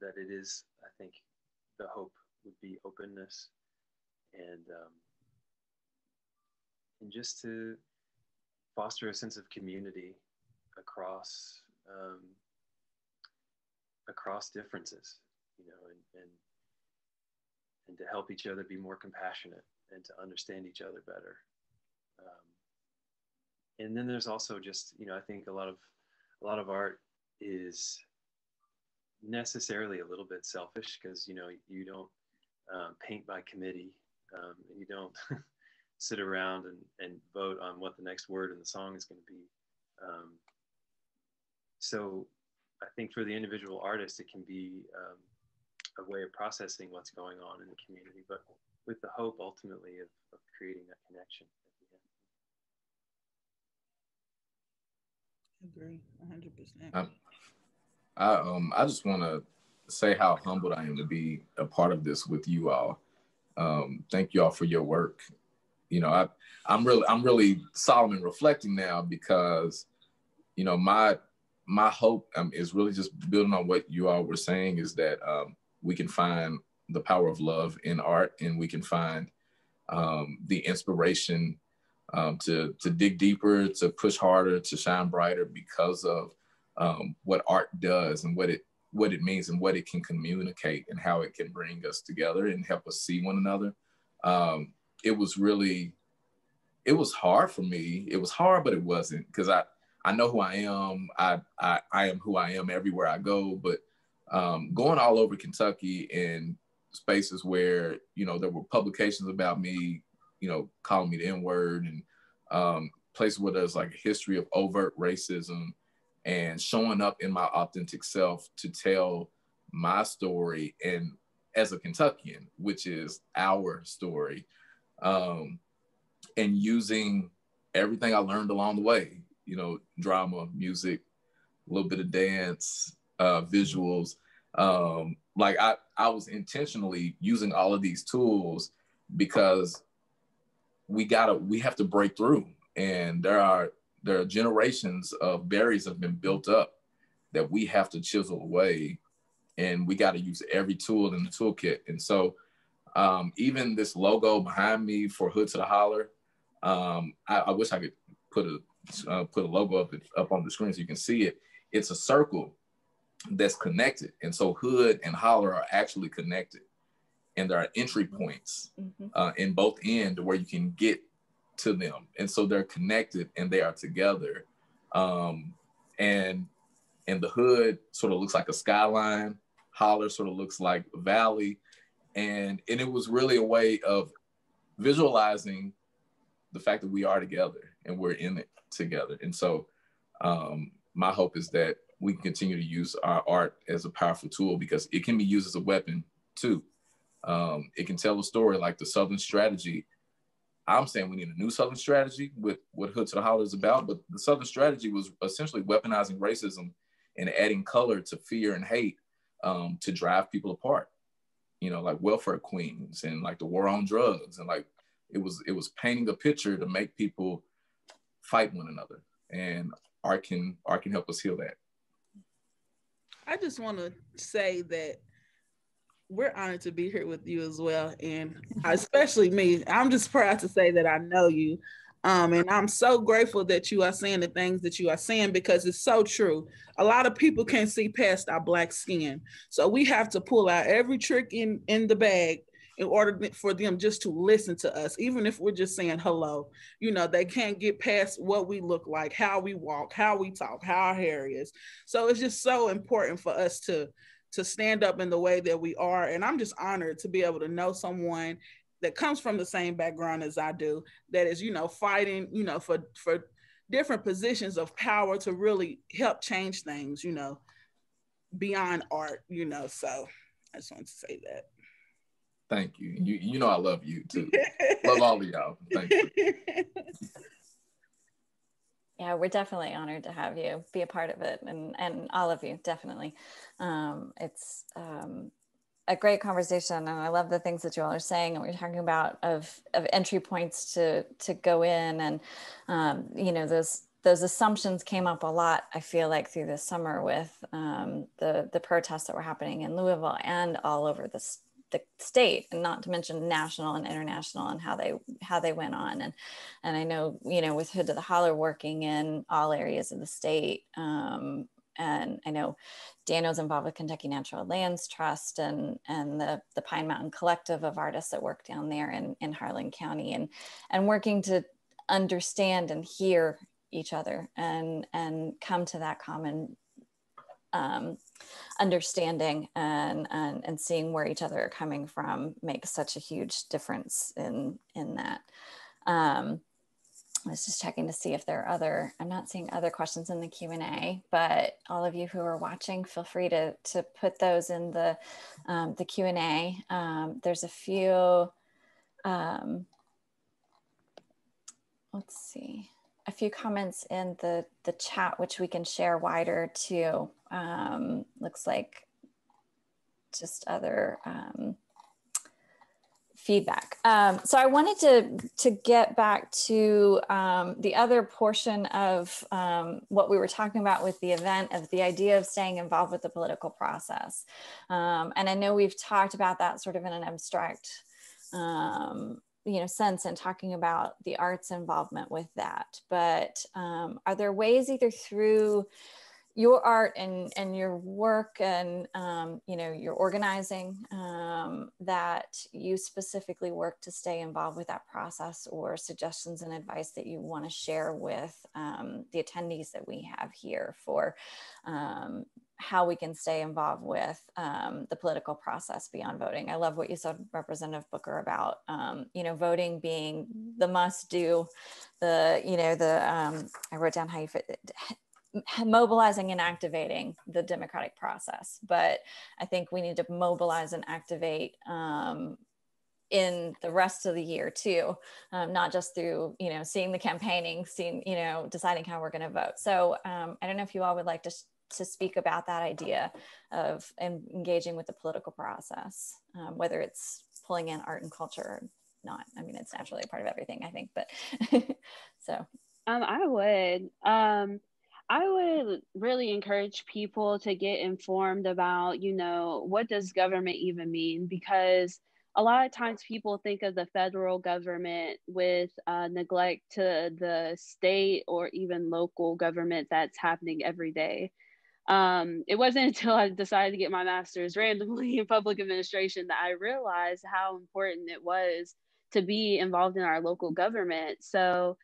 Speaker 6: that it is I think the hope would be openness and um, and just to foster a sense of community across um, across differences, you know, and, and and to help each other be more compassionate and to understand each other better. Um, and then there's also just you know I think a lot of a lot of art is necessarily a little bit selfish because you know you don't um, paint by committee um, you don't sit around and, and vote on what the next word in the song is going to be. Um, so I think for the individual artist, it can be um, a way of processing what's going on in the community, but with the hope ultimately of, of creating that connection
Speaker 4: Agree, 100%.
Speaker 5: Um, I, um, I just want to say how humbled I am to be a part of this with you all. Um, thank you all for your work you know, I I'm really I'm really Solomon reflecting now because, you know, my my hope um, is really just building on what you all were saying is that um, we can find the power of love in art and we can find um, the inspiration um, to to dig deeper, to push harder, to shine brighter because of um, what art does and what it what it means and what it can communicate and how it can bring us together and help us see one another. Um, it was really it was hard for me. It was hard, but it wasn't because I I know who I am. I, I I am who I am everywhere I go. But um, going all over Kentucky in spaces where you know there were publications about me, you know, calling me the N word, and um, places where there's like a history of overt racism, and showing up in my authentic self to tell my story and as a Kentuckian, which is our story, um, and using everything I learned along the way, you know, drama, music, a little bit of dance, uh, visuals. Um, like I, I was intentionally using all of these tools because we gotta, we have to break through. And there are, there are generations of barriers have been built up that we have to chisel away and we got to use every tool in the toolkit. And so um, even this logo behind me for Hood to the Holler, um, I, I, wish I could put a uh, put a logo up up on the screen so you can see it. It's a circle that's connected, and so Hood and Holler are actually connected, and there are entry points mm-hmm. uh, in both end where you can get to them, and so they're connected and they are together. Um, and and the hood sort of looks like a skyline. Holler sort of looks like a valley. And and it was really a way of visualizing the fact that we are together and we're in it together. And so um, my hope is that we can continue to use our art as a powerful tool because it can be used as a weapon too um, it can tell a story like the southern strategy i'm saying we need a new southern strategy with what hood to the holler is about but the southern strategy was essentially weaponizing racism and adding color to fear and hate um, to drive people apart. You know, like welfare queens and like the war on drugs and like it was it was painting a picture to make people fight one another. And art can art can help us heal that.
Speaker 4: I just want to say that we're honored to be here with you as well. And especially me, I'm just proud to say that I know you. Um, and I'm so grateful that you are saying the things that you are saying because it's so true. A lot of people can't see past our black skin. So we have to pull out every trick in, in the bag in order for them just to listen to us, even if we're just saying hello. You know, they can't get past what we look like, how we walk, how we talk, how our hair is. So it's just so important for us to to stand up in the way that we are. And I'm just honored to be able to know someone that comes from the same background as I do, that is, you know, fighting, you know, for for different positions of power to really help change things, you know, beyond art, you know. So I just wanted to say that.
Speaker 5: Thank you. You you know I love you too. love all of y'all. Thank you.
Speaker 1: Yeah, we're definitely honored to have you be a part of it, and and all of you definitely. Um, it's um, a great conversation and i love the things that you all are saying and we're talking about of of entry points to to go in and um, you know those those assumptions came up a lot i feel like through the summer with um, the the protests that were happening in louisville and all over the, the state and not to mention national and international and how they how they went on. And and i know you know with hood to the holler working in all areas of the state um, and I know Daniel's involved with Kentucky Natural Lands Trust and and the the Pine Mountain Collective of artists that work down there in in Harlan County and and working to understand and hear each other and and come to that common um, understanding and, and and seeing where each other are coming from makes such a huge difference in in that. Um, I was just checking to see if there are other, I'm not seeing other questions in the Q&A, but all of you who are watching, feel free to, to put those in the, um, the Q&A. Um, there's a few, um, let's see, a few comments in the, the chat, which we can share wider too. Um, looks like just other, um, feedback. Um, so I wanted to to get back to um, the other portion of um, what we were talking about with the event of the idea of staying involved with the political process. Um, and I know we've talked about that sort of in an abstract um, you know sense and talking about the arts involvement with that. But um, are there ways either through your art and and your work and um, you know your organizing um, that you specifically work to stay involved with that process or suggestions and advice that you want to share with um, the attendees that we have here for um, how we can stay involved with um, the political process beyond voting. I love what you said, Representative Booker, about um, you know voting being the must do, the you know the I wrote down how you fit mobilizing and activating the democratic process. But I think we need to mobilize and activate um, in the rest of the year too, um, not just through you know seeing the campaigning, seeing you know deciding how we're going to vote. So um, I don't know if you all would like to to speak about that idea of engaging with the political process, um, whether it's pulling in art and culture or not. I mean, it's naturally a part of everything, I think. But so,
Speaker 3: um, I would. Um, I would really encourage people to get informed about, you know, what does government even mean? Because a lot of times people think of the federal government with uh, neglect to the state or even local government that's happening every day. Um, it wasn't until I decided to get my master's randomly in public administration that I realized how important it was to be involved in our local government. So,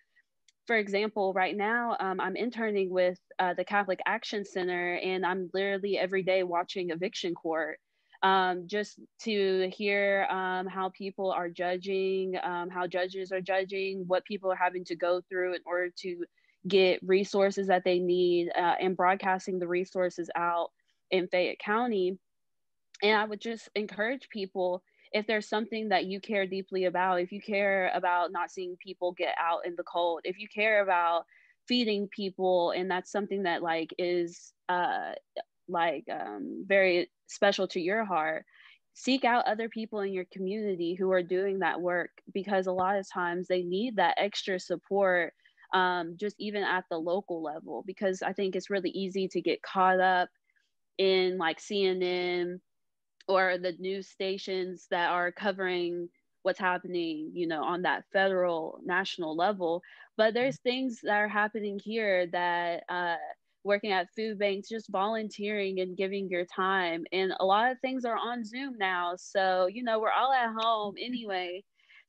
Speaker 3: for example, right now um, I'm interning with uh, the Catholic Action Center, and I'm literally every day watching eviction court. Um, just to hear um, how people are judging, um, how judges are judging, what people are having to go through in order to get resources that they need, uh, and broadcasting the resources out in Fayette County. And I would just encourage people if there's something that you care deeply about, if you care about not seeing people get out in the cold, if you care about feeding people and that's something that like is uh like um very special to your heart seek out other people in your community who are doing that work because a lot of times they need that extra support um, just even at the local level because i think it's really easy to get caught up in like cnn or the news stations that are covering what's happening you know on that federal national level. But there's things that are happening here that uh, working at food banks just volunteering and giving your time and a lot of things are on zoom now. So you know we're all at home anyway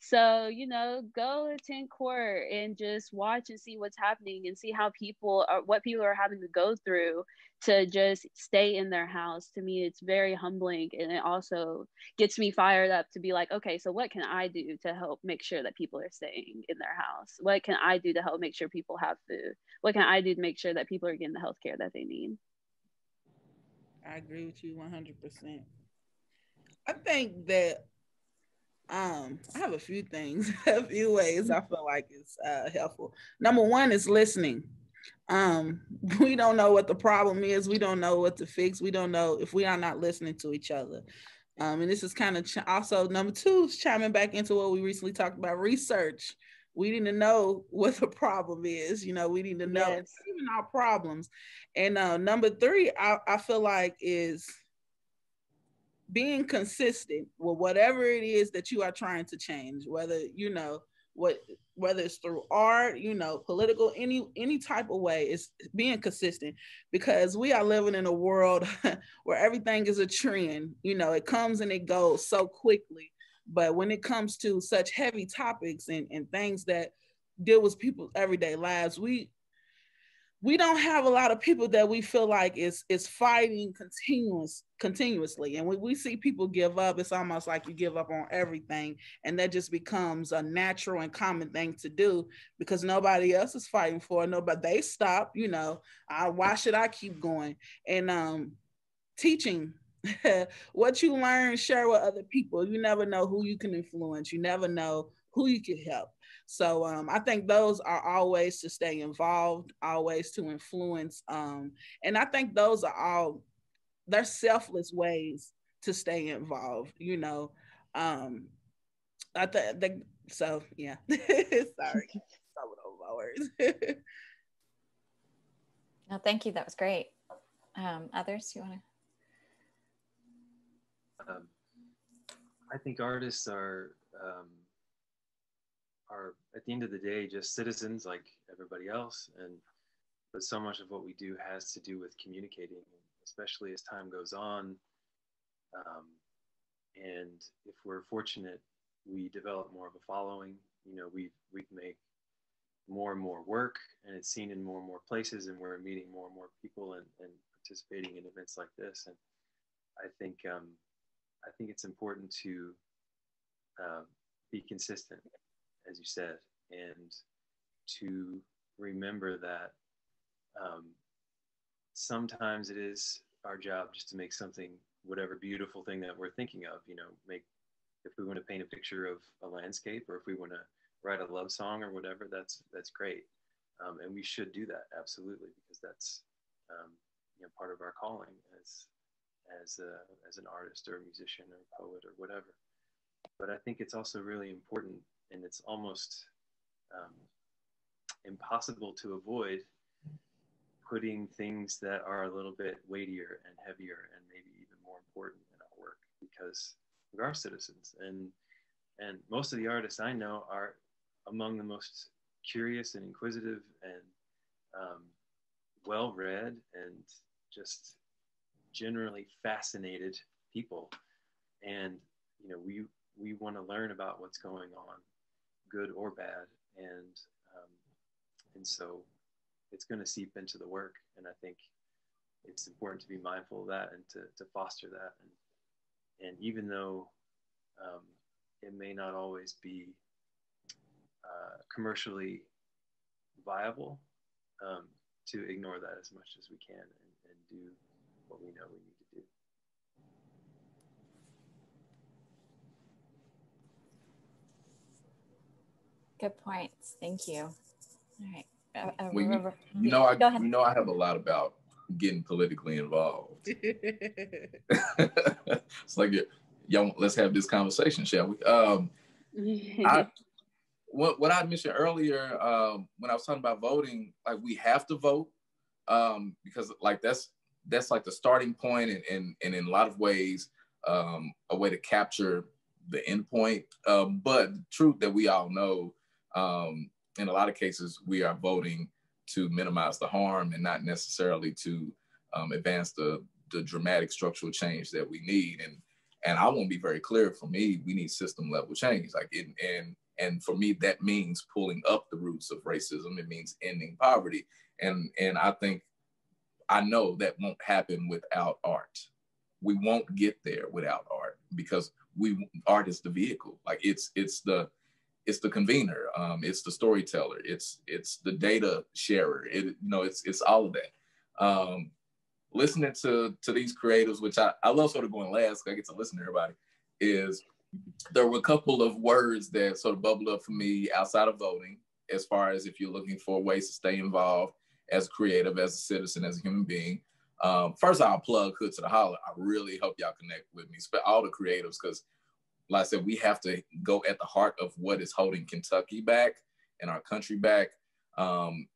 Speaker 3: so, you know, go attend court and just watch and see what's happening and see how people are, what people are having to go through to just stay in their house. To me, it's very humbling. And it also gets me fired up to be like, okay, so what can I do to help make sure that people are staying in their house? What can I do to help make sure people have food? What can I do to make sure that people are getting the health care that they need?
Speaker 4: I agree with you 100%. I think that um, I have a few things, a few ways I feel like it's uh, helpful. Number one is listening. Um, we don't know what the problem is. We don't know what to fix. We don't know if we are not listening to each other. Um, and this is kind of ch- also number two, chiming back into what we recently talked about research. We need to know what the problem is. You know, we need to know yes. even our problems. And uh, number three, I, I feel like is being consistent with whatever it is that you are trying to change, whether you know what whether it's through art, you know, political, any any type of way, is being consistent because we are living in a world where everything is a trend. You know, it comes and it goes so quickly. But when it comes to such heavy topics and, and things that deal with people's everyday lives, we we don't have a lot of people that we feel like is is fighting continuous continuously. And when we see people give up it's almost like you give up on everything. And that just becomes a natural and common thing to do because nobody else is fighting for it. Nobody they stop you know I, why should i keep going? And um teaching what you learn share with other people. You never know who you can influence. You never know who you can help so um, I think those are always to stay involved, always to influence. Um, and I think those are all, they're selfless ways to stay involved, you know. Um, I think, so yeah, sorry, some of my words.
Speaker 1: no, thank you. That was great. Um, others, you want
Speaker 6: to? Um, I think artists are um, are at the end of the day just citizens like everybody else. And but so much of what we do has to do with communicating especially as time goes on. Um, and if we're fortunate we develop more of a following. You know we we make more and more work and it's seen in more and more places and we're meeting more and more people and, and participating in events like this. And i think um, i think it's important to uh, be consistent as you said, and to remember that um, sometimes it is our job just to make something, whatever beautiful thing that we're thinking of, you know, make, if we want to paint a picture of a landscape or if we want to write a love song or whatever, that's, that's great. Um, and we should do that absolutely because that's, um, you know, part of our calling as, as, a, as an artist or a musician or a poet or whatever. But I think it's also really important and it's almost um, impossible to avoid putting things that are a little bit weightier and heavier and maybe even more important in our work because we are citizens. And and most of the artists I know are among the most curious and inquisitive and um, well read and just generally fascinated people. And you know we we want to learn about what's going on good or bad and um, and so it's going to seep into the work. And I think it's important to be mindful of that and to, to foster that. And, and even though um, it may not always be uh, commercially viable, um, to ignore that as much as we can and, and do what we know we need to do.
Speaker 1: Good points. Thank you. All right. Uh, uh,
Speaker 5: well, you, you, know, I you know I have a lot about getting politically involved. it's like y'all. Let's have this conversation, shall we? Um, I, what what I mentioned earlier um, when I was talking about voting, like we have to vote um, because like that's that's like the starting point, and and, and in a lot of ways um, a way to capture the end point. Um, but the truth that we all know um, in a lot of cases, we are voting to minimize the harm and not necessarily to um, advance the, the dramatic structural change that we need. And and I want to be very clear. For me, we need system level change. Like it, and and for me, that means pulling up the roots of racism. It means ending poverty. And and I think I know that won't happen without art. We won't get there without art because we art is the vehicle. Like it's it's the it's the convener, um, it's the storyteller, it's it's the data sharer. It you know it's it's all of that. Um, listening to to these creatives, which I, I love sort of going last, I get to listen to everybody, is there were a couple of words that sort of bubbled up for me outside of voting, as far as if you're looking for ways to stay involved as creative, as a citizen, as a human being. Um, first, I'll plug Hood to the Holler. I really hope y'all connect with me, all the creatives, because like I said, we have to go at the heart of what is holding Kentucky back and our country back um,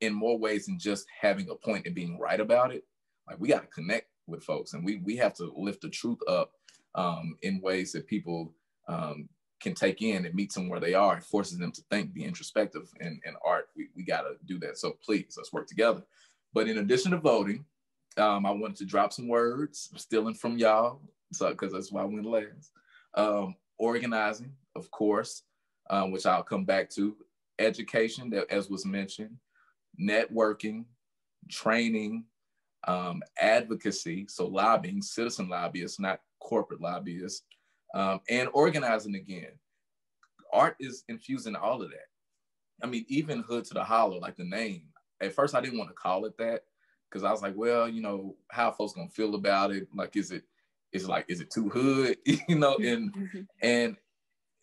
Speaker 5: in more ways than just having a point and being right about it. Like we got to connect with folks, and we we have to lift the truth up um, in ways that people um, can take in and meet them where they are. It forces them to think, be introspective, and, and art. We we got to do that. So please, let's work together. But in addition to voting, um, I wanted to drop some words, stealing from y'all, so because that's why I went last. Um, organizing, of course, um, which I'll come back to. Education, that as was mentioned, networking, training, um, advocacy, so lobbying, citizen lobbyists, not corporate lobbyists, um, and organizing again. Art is infusing all of that. I mean, even Hood to the Holler, like the name. At first, I didn't want to call it that because I was like, well, you know, how folks gonna feel about it? Like, is it it's like, is it too hood? you know, and mm-hmm. and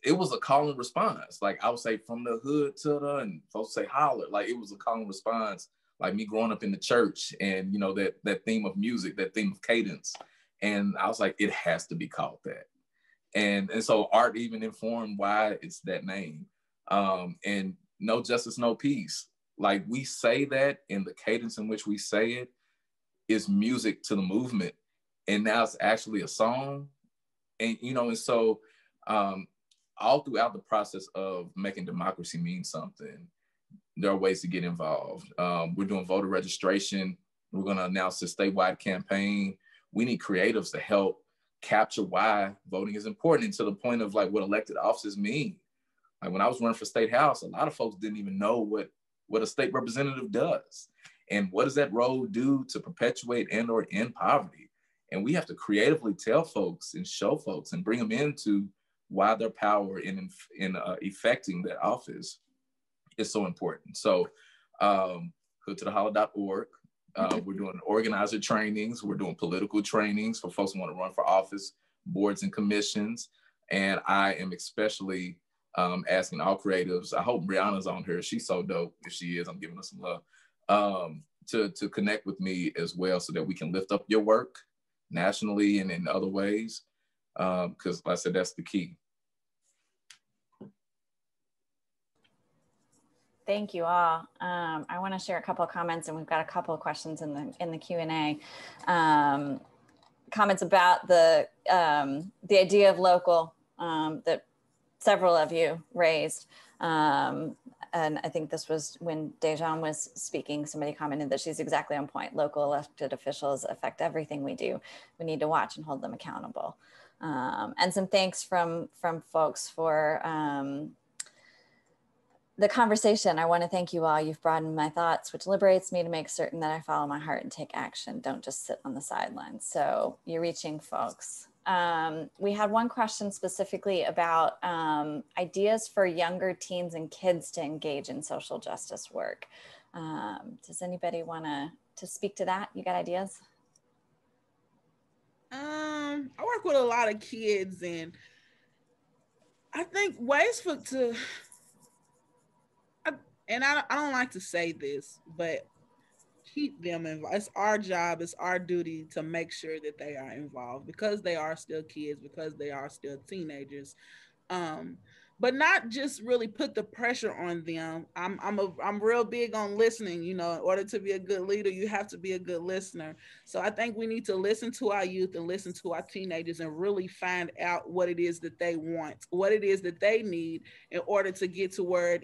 Speaker 5: it was a call and response. Like I would say from the hood to the and folks say holler. Like it was a call and response. Like me growing up in the church and you know that that theme of music, that theme of cadence. And I was like, it has to be called that. And and so art even informed why it's that name. Um, and no justice, no peace. Like we say that in the cadence in which we say it is music to the movement and now it's actually a song. And you know and so um, all throughout the process of making democracy mean something there are ways to get involved. Um, we're doing voter registration. We're going to announce a statewide campaign. We need creatives to help capture why voting is important and to the point of like what elected offices mean. Like when i was running for state house a lot of folks didn't even know what what a state representative does. And what does that role do to perpetuate and or end poverty and we have to creatively tell folks and show folks and bring them into why their power in in uh, effecting that office is so important. So, um, go to the holler.org. Uh, we're doing organizer trainings. We're doing political trainings for folks who want to run for office, boards and commissions. And I am especially um, asking all creatives. I hope Brianna's on here. She's so dope. If she is, I'm giving her some love. Um, to to connect with me as well, so that we can lift up your work nationally and in other ways. Because, um, I said, that's the key.
Speaker 1: Thank you all. Um, I want to share a couple of comments, and we've got a couple of questions in the in the Q and A. Um, comments about the um, the idea of local um, that several of you raised. Um, and I think this was when Dayzaughn was speaking, somebody commented that she's exactly on point. Local elected officials affect everything we do. We need to watch and hold them accountable. Um, and some thanks from, from folks for um, the conversation. I want to thank you all. You've broadened my thoughts, which liberates me to make certain that I follow my heart and take action. Don't just sit on the sidelines. So you're reaching folks. Um, we had one question specifically about um, ideas for younger teens and kids to engage in social justice work. Um, does anybody want to to speak to that? You got ideas?
Speaker 4: Um, I work with a lot of kids, and I think ways for to and I, I don't like to say this, but keep them involved. It's our job, it's our duty to make sure that they are involved because they are still kids, because they are still teenagers. Um, but not just really put the pressure on them. I'm I'm a I'm real big on listening. You know, in order to be a good leader, you have to be a good listener. So I think we need to listen to our youth and listen to our teenagers and really find out what it is that they want, what it is that they need in order to get to where it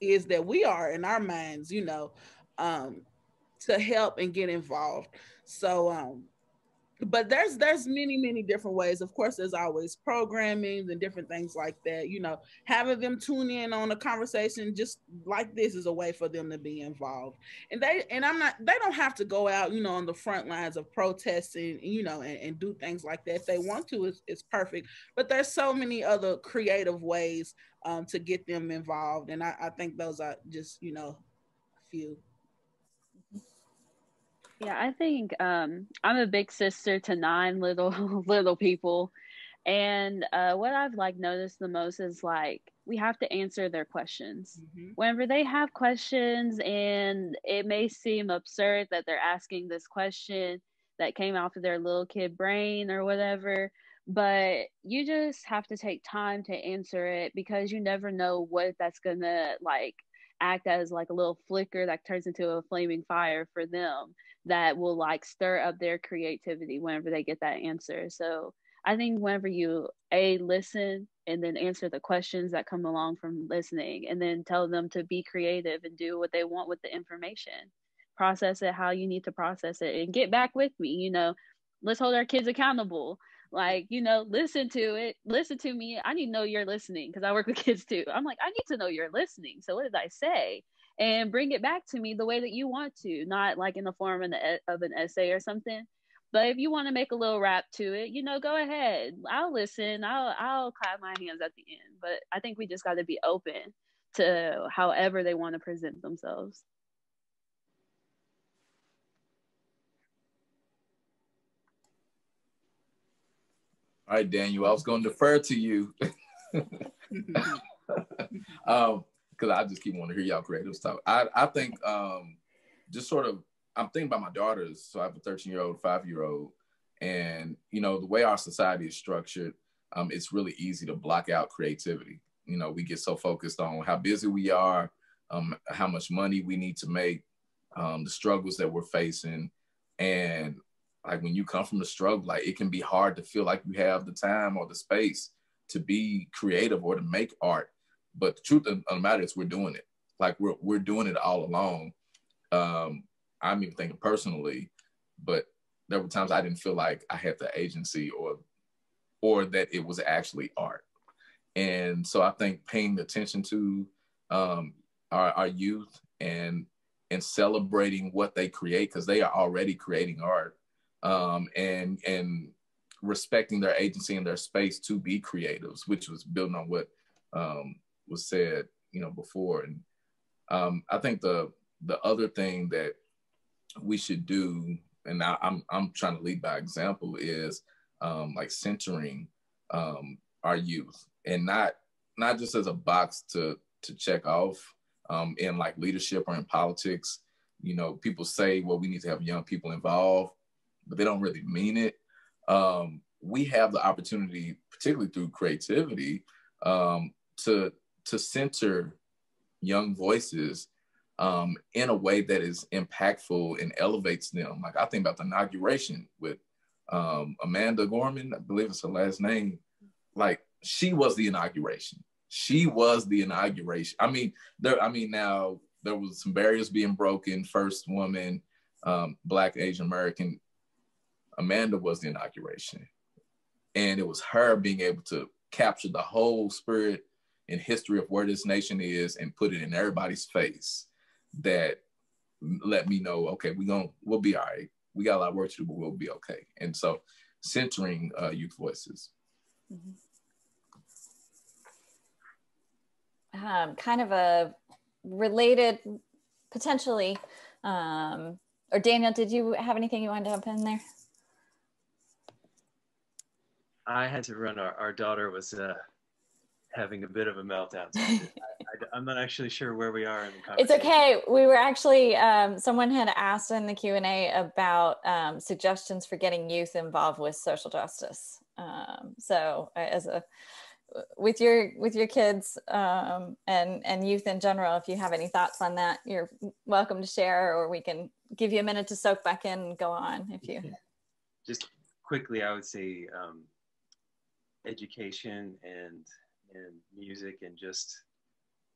Speaker 4: is that we are in our minds, you know, um, to help and get involved. So, um, but there's there's many many different ways. Of course, there's always programming and different things like that. You know, having them tune in on a conversation just like this is a way for them to be involved. And they and I'm not they don't have to go out, you know, on the front lines of protesting, you know, and, and do things like that. If they want to, it's, it's perfect. But there's so many other creative ways um, to get them involved. And I, I think those are just, you know, a few.
Speaker 3: Yeah, I think um, I'm a big sister to nine little little people, and uh, what I've like noticed the most is like we have to answer their questions. Mm-hmm. Whenever they have questions, and it may seem absurd that they're asking this question that came out of their little kid brain or whatever, but you just have to take time to answer it because you never know what that's gonna like act as like a little flicker that turns into a flaming fire for them that will like stir up their creativity whenever they get that answer. So i think whenever you a listen and then answer the questions that come along from listening and then tell them to be creative and do what they want with the information process it how you need to process it and get back with me you know. Let's hold our kids accountable like you know listen to it listen to me i need to know you're listening because i work with kids too. I'm like i need to know you're listening so what did i say? And bring it back to me the way that you want to not like in the form of an, of an essay or something. But if you want to make a little rap to it you know go ahead. I'll listen. I'll i'll clap my hands at the end. But i think we just got to be open to however they want to present themselves
Speaker 5: All right, Daniel, I was going to defer to you. um, because I just keep wanting to hear y'all creative stuff. I, I think um, just sort of, I'm thinking about my daughters. So I have a 13 year old, five year old, and you know the way our society is structured, um, it's really easy to block out creativity. You know, we get so focused on how busy we are, um, how much money we need to make, um, the struggles that we're facing, and like when you come from the struggle, like it can be hard to feel like you have the time or the space to be creative or to make art. But the truth of the matter is we're doing it. Like we're we're doing it all along. Um, I'm even thinking personally, but there were times I didn't feel like I had the agency or or that it was actually art. And so I think paying attention to um, our, our youth and and celebrating what they create because they are already creating art um, and and respecting their agency and their space to be creatives, which was building on what um, was said, you know, before. And um, I think the the other thing that we should do, and now I'm I'm trying to lead by example, is um, like centering um, our youth and not not just as a box to to check off um, in like leadership or in politics. You know, people say, well, we need to have young people involved, but they don't really mean it. Um, we have the opportunity, particularly through creativity, um, to to center young voices um, in a way that is impactful and elevates them. Like I think about the inauguration with um, Amanda Gorman, I believe it's her last name. Like she was the inauguration. She was the inauguration. I mean, there. I mean, now there was some barriers being broken. First woman, um, Black Asian American. Amanda was the inauguration, and it was her being able to capture the whole spirit and history of where this nation is and put it in everybody's face. That let me know, okay, we're going to, we'll be all right. We got a lot of work to do, but we'll be okay. And so, centering uh, youth voices. Mm-hmm.
Speaker 1: um, kind of a related, potentially. Um, or Daniel, did you have anything you wanted to jump in there?
Speaker 6: I had to run. Our, our daughter was uh, having a bit of a meltdown. So I, am not actually sure where we are in the
Speaker 1: conversation. It's okay. We were actually, um, someone had asked in the Q&A about um, suggestions for getting youth involved with social justice. Um, so as a with your with your kids um, and and youth in general if you have any thoughts on that you're welcome to share or we can give you a minute to soak back in and go on if you
Speaker 6: just quickly i would say um, education and and music and just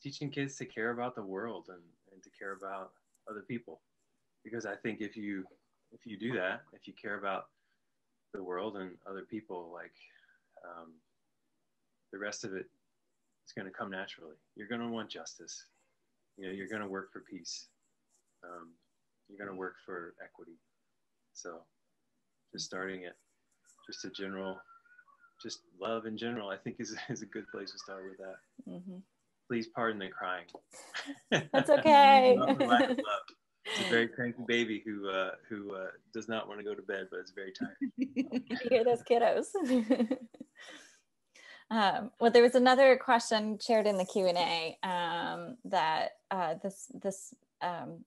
Speaker 6: teaching kids to care about the world and, and to care about other people because i think if you if you do that if you care about the world and other people like um, the rest of it is going to come naturally. You're going to want justice. You know, you're going to work for peace. Um, you're going to work for equity. So, just starting at just a general, just love in general, I think is, is a good place to start with that. Mm-hmm. Please pardon the crying.
Speaker 1: That's okay.
Speaker 6: It's a very cranky baby who uh, who uh, does not want to go to bed, but it's very tired.
Speaker 1: you hear those kiddos. Um, well, there was another question shared in the Q and A um, that uh, this this um,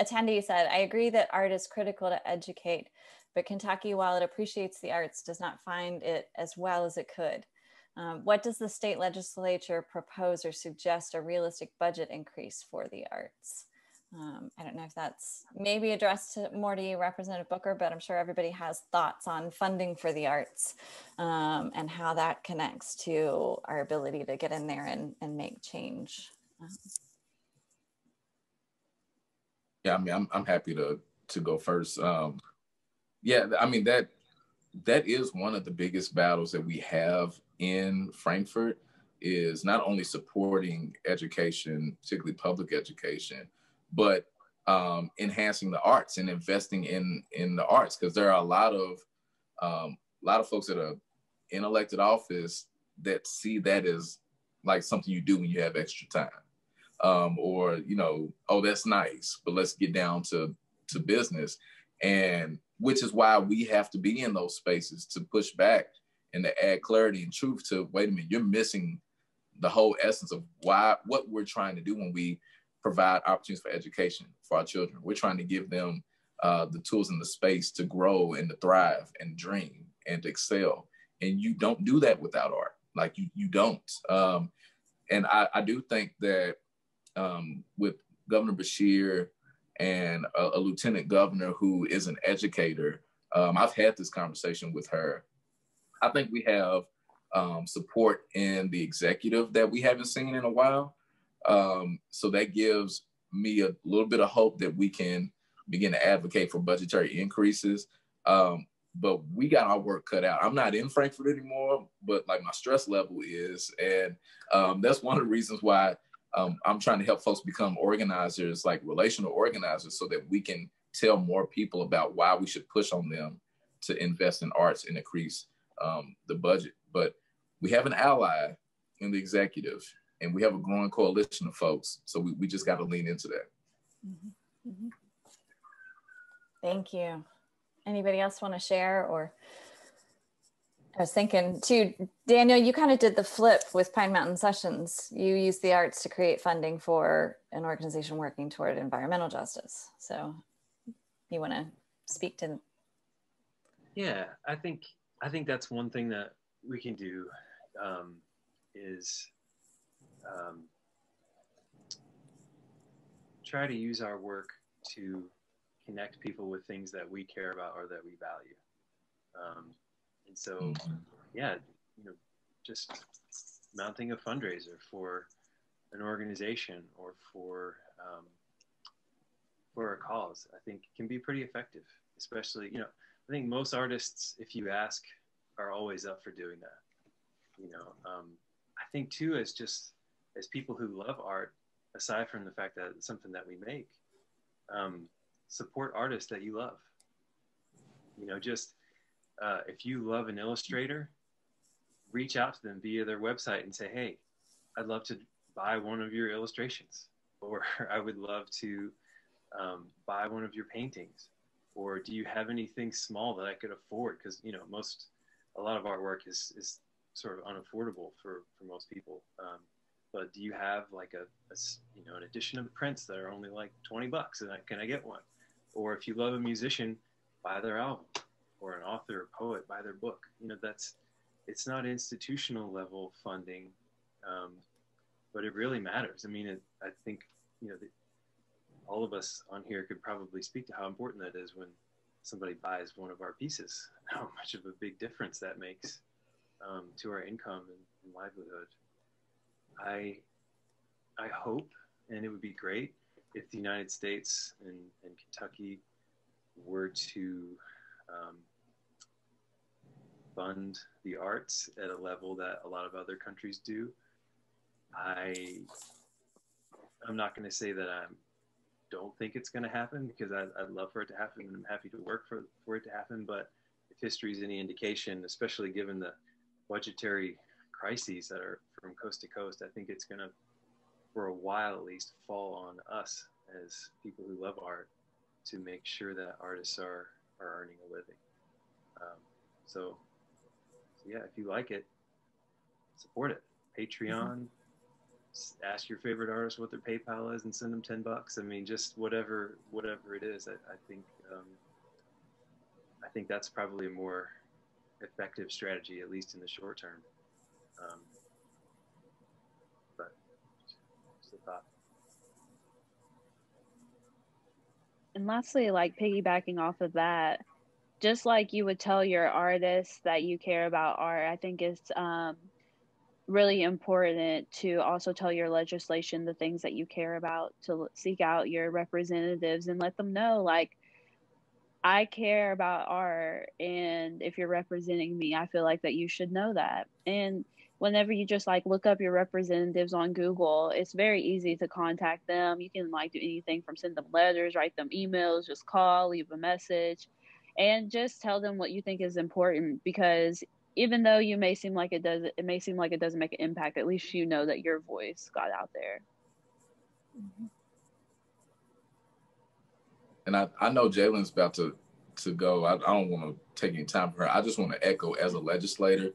Speaker 1: attendee said, "I agree that art is critical to educate, but Kentucky, while it appreciates the arts, does not find it as well as it could. Um, what does the state legislature propose or suggest a realistic budget increase for the arts?" Um, I don't know if that's maybe addressed to, you, Representative Booker, but I'm sure everybody has thoughts on funding for the arts um, and how that connects to our ability to get in there and, and make change. Um,
Speaker 5: yeah, I mean, I'm, I'm happy to to go first. Um, yeah, I mean that that is one of the biggest battles that we have in Frankfort is not only supporting education, particularly public education, but um, enhancing the arts and investing in in the arts because there are a lot of um, a lot of folks that are in elected office that see that as like something you do when you have extra time. Um, or you know oh that's nice but let's get down to to business. And which is why we have to be in those spaces to push back and to add clarity and truth to wait a minute you're missing the whole essence of why what we're trying to do when we provide opportunities for education for our children. We're trying to give them uh, the tools and the space to grow and to thrive and dream and to excel. And you don't do that without art. Like you, you don't. Um, and I, I, do think that um, with Governor Beshear and a, a, lieutenant governor who is an educator, um, I've had this conversation with her. I think we have um, support in the executive that we haven't seen in a while. Um, so that gives me a little bit of hope that we can begin to advocate for budgetary increases. Um, but we got our work cut out. I'm not in Frankfort anymore, but like my stress level is. And um, that's one of the reasons why um, I'm trying to help folks become organizers, like relational organizers, so that we can tell more people about why we should push on them to invest in arts and increase um, the budget. But we have an ally in the executive and we have a growing coalition of folks. So we, we just got to lean into that.
Speaker 1: Mm-hmm. Mm-hmm. Thank you. Anybody else want to share or? I was thinking too, Daniel, you kind of did the flip with Pine Mountain Sessions. You use the arts to create funding for an organization working toward environmental justice. So you want to speak to
Speaker 6: yeah i think i think that's one thing that we can do um, is um, try to use our work to connect people with things that we care about or that we value um, and so mm-hmm. yeah you know just mounting a fundraiser for an organization or for um, for a cause i think can be pretty effective especially you know i think most artists if you ask are always up for doing that you know um, i think too as just as people who love art aside from the fact that it's something that we make um, support artists that you love you know just uh, if you love an illustrator reach out to them via their website and say hey i'd love to buy one of your illustrations or i would love to um, buy one of your paintings or do you have anything small that I could afford? Because you know, most a lot of artwork is is sort of unaffordable for for most people. Um, but do you have like a, a, you know an edition of prints that are only like 20 bucks and I, can I get one? Or if you love a musician, buy their album, or an author or poet, buy their book. You know that's it's not institutional level funding, um, but it really matters. I mean, it, I think you know the, all of us on here could probably speak to how important that is when somebody buys one of our pieces, how much of a big difference that makes um, to our income and, and, livelihood. I, I hope, and it would be great if the United States and, and Kentucky were to um, fund the arts at a level that a lot of other countries do. I, I'm not going to say that I'm don't think it's going to happen because I, would love for it to happen and I'm happy to work for, for it to happen. But if history is any indication, especially given the budgetary crises that are from coast to coast, I think it's going to, for a while at least, fall on us as people who love art to make sure that artists are, are earning a living. Um, so, so, yeah, if you like it, support it. Patreon, mm-hmm ask your favorite artist what their PayPal is and send them 10 bucks. I mean, just whatever, whatever it is, I, I think, um, I think that's probably a more effective strategy, at least in the short term. Um, but just a thought.
Speaker 3: And lastly, like piggybacking off of that, just like you would tell your artists that you care about art, I think it's um, really important to also tell your legislation the things that you care about to seek out your representatives and let them know like I care about art and if you're representing me I feel like that you should know that. And whenever you just like look up your representatives on Google it's very easy to contact them. You can like do anything from send them letters write them emails just call leave a message and just tell them what you think is important because even though you may seem like it does it may seem like it doesn't make an impact at least you know that your voice got out there. Mm-hmm.
Speaker 5: And i, I know Jaylin's about to to go. I, I don't want to take any time for her. I just want to echo as a legislator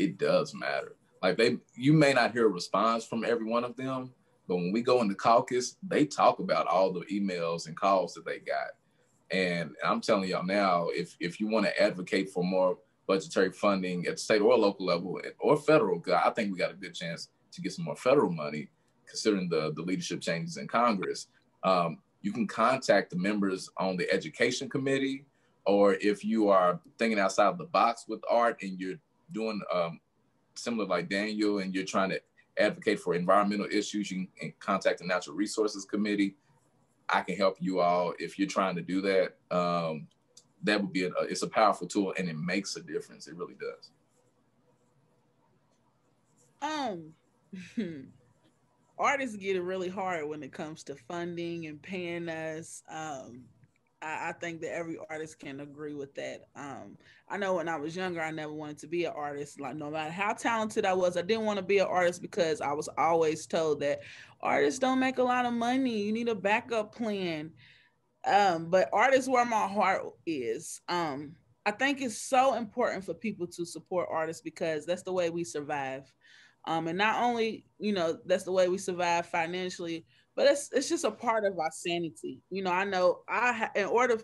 Speaker 5: it does matter like they you may not hear a response from every one of them but when we go into caucus they talk about all the emails and calls that they got and i'm telling y'all now if if you want to advocate for more budgetary funding at state or local level or federal. I think we got a good chance to get some more federal money, considering the, the leadership changes in Congress. Um, you can contact the members on the education committee, or if you are thinking outside of the box with art and you're doing um, similar like Daniel and you're trying to advocate for environmental issues, you can contact the Natural Resources Committee. I can help you all if you're trying to do that. Um, that would be a, it's a powerful tool and it makes a difference. It really does.
Speaker 4: Um, artists get it really hard when it comes to funding and paying us. Um, I, I, think that every artist can agree with that. Um, I know when I was younger, I never wanted to be an artist. Like no matter how talented I was, I didn't want to be an artist because I was always told that artists don't make a lot of money. You need a backup plan Um, but art is where my heart is. Um, I think it's so important for people to support artists because that's the way we survive. Um, and not only, you know, that's the way we survive financially, but it's it's just a part of our sanity. You know, I know I ha- in order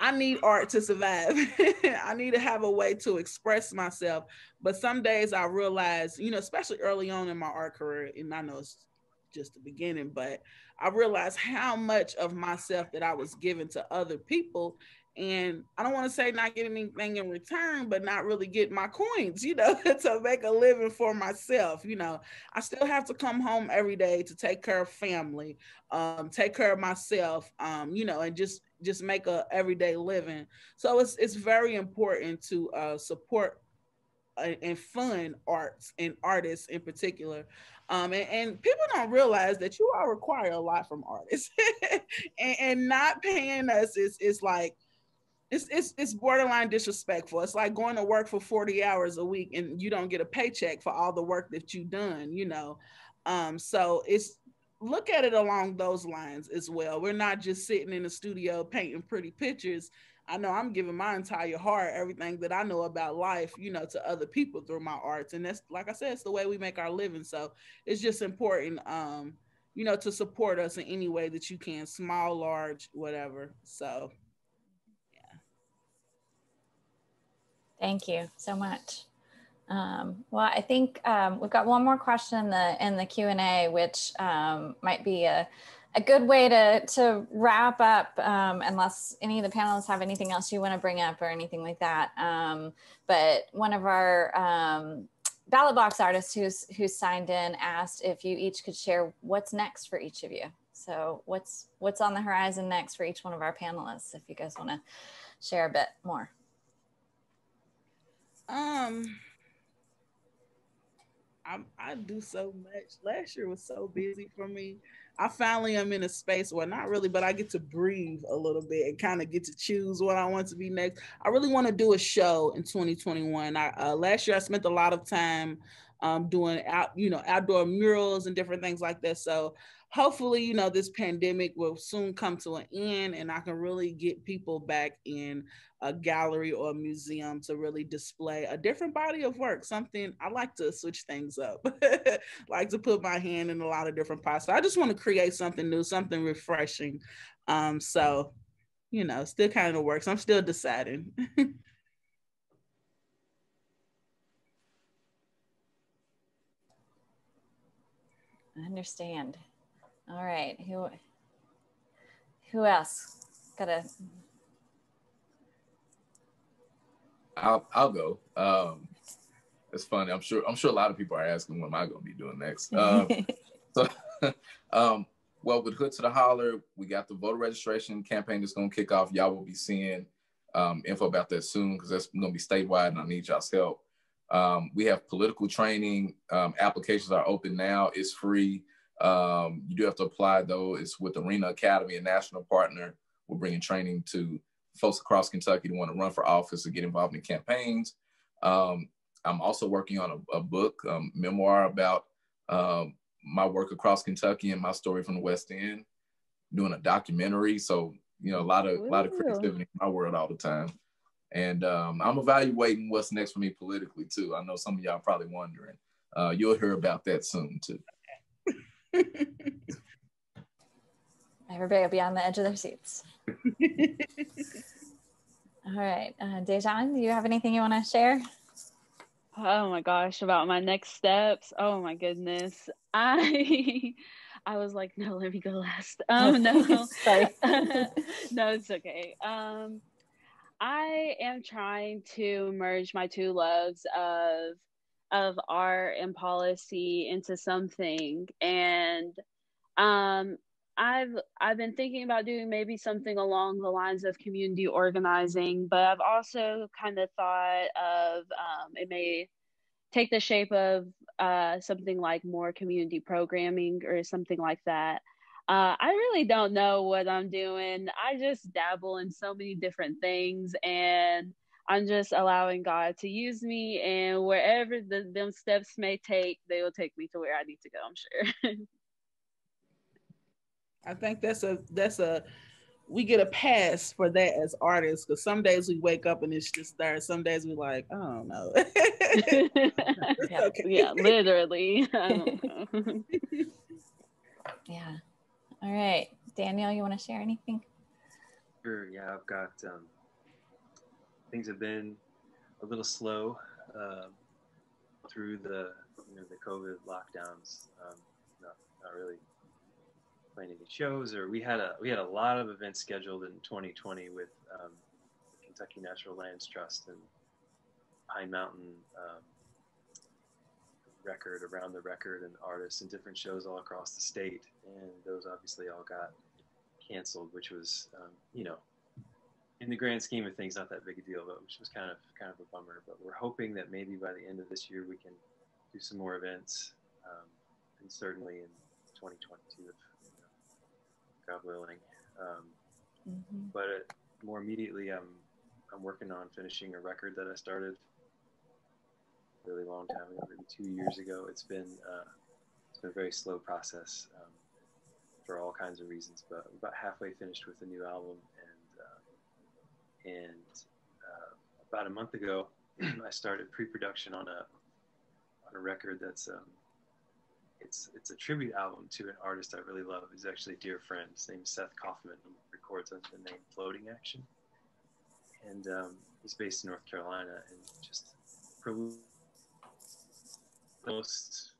Speaker 4: I need art to survive. I need to have a way to express myself. But some days I realize, you know, especially early on in my art career, and I know it's just the beginning, but I realized how much of myself that I was giving to other people and I don't want to say not getting anything in return, but not really get my coins, you know, to make a living for myself. You know, I still have to come home every day to take care of family, um, take care of myself, um, you know, and just just make a everyday living. So it's it's very important to uh, support uh, and fund arts and artists in particular. Um, and, and, people don't realize that you all require a lot from artists and, and, not paying us is, is like it's it's it's borderline disrespectful. It's like going to work for 40 hours a week and you don't get a paycheck for all the work that you've done, you know. Um, so it's look at it along those lines as well. We're not just sitting in the studio painting pretty pictures. I know I'm giving my entire heart, everything that I know about life, you know, to other people through my arts. And that's like I said, it's the way we make our living. So it's just important um, you know, to support us in any way that you can, small, large, whatever. So
Speaker 1: Thank you so much. Um, well, I think um, we've got one more question in the in the Q and A, which um, might be a, a good way to to wrap up. Um, unless any of the panelists have anything else you want to bring up or anything like that. Um, but one of our um, ballot box artists who's who's signed in asked if you each could share what's next for each of you. So what's what's on the horizon next for each one of our panelists? If you guys want to share a bit more.
Speaker 4: Um, I I do so much. Last year was so busy for me. I finally am in a space where not really, but I get to breathe a little bit and kind of get to choose what I want to be next. I really want to do a show in 2021. I uh, last year I spent a lot of time um, doing out, you know, outdoor murals and different things like that. So hopefully, you know, this pandemic will soon come to an end and I can really get people back in a gallery or a museum to really display a different body of work. Something I like to switch things up, like to put my hand in a lot of different pots. So I just want to create something new, something refreshing. Um, so, you know, still kind of works. I'm still deciding.
Speaker 1: I understand. All right. Who who else? Gotta
Speaker 5: I'll I'll go. Um it's funny. I'm sure I'm sure a lot of people are asking what am I gonna be doing next. Um, so um well with Hood to the Holler, we got the voter registration campaign that's gonna kick off. Y'all will be seeing um, info about that soon because that's gonna be statewide and I need y'all's help. Um, we have political training. Um, applications are open now. It's free. Um, you do have to apply though. It's with Arena Academy, a national partner. We're bringing training to folks across Kentucky to want to run for office or get involved in campaigns. Um, I'm also working on a, a book, um, memoir about um, my work across Kentucky and my story from the West End. Doing a documentary, so you know a lot of a lot of creativity in my world all the time. And um, I'm evaluating what's next for me politically too. I know some of y'all probably wondering. Uh, you'll hear about that soon too.
Speaker 1: Everybody will be on the edge of their seats. All right. Uh, Dayzaughn, do you have anything you want to share?
Speaker 3: Oh my gosh, about my next steps. Oh my goodness. I I was like, no, let me go last. Um no. No, it's okay. Um I am trying to merge my two loves of of art and policy into something and um I've I've been thinking about doing maybe something along the lines of community organizing, but I've also kind of thought of um, it may take the shape of uh, something like more community programming or something like that. Uh, I really don't know what I'm doing. I just dabble in so many different things, and I'm just allowing God to use me. And wherever the, them steps may take, they will take me to where I need to go. I'm sure.
Speaker 4: I think that's a that's a we get a pass for that as artists because some days we wake up and it's just there. Some days we like, I don't know.
Speaker 3: yeah, okay. yeah, literally.
Speaker 1: yeah. All right, Daniel, you want to share anything?
Speaker 6: Sure. Yeah, I've got um, things have been a little slow uh, through the you know the COVID lockdowns. Um, not not really playing any shows, or we had a we had a lot of events scheduled in 2020 with um, Kentucky Natural Lands Trust and Pine Mountain um, Record, Around the Record, and artists and different shows all across the state, and those obviously all got canceled, which was um, you know in the grand scheme of things, not that big a deal, but which was kind of kind of a bummer. But we're hoping that maybe by the end of this year we can do some more events, um, and certainly in 2022, if God willing. Um, mm-hmm. But it, more immediately, I'm I'm working on finishing a record that I started a really long time ago, maybe two years ago. It's been uh, it's been a very slow process um, for all kinds of reasons, but I'm about halfway finished with the new album, and uh, about a month ago, I started pre-production on a on a record that's um, it's it's a tribute album to an artist I really love. He's actually a dear friend. His name's Seth Kauffman. He records under the name Floating Action, and um, he's based in North Carolina. And just most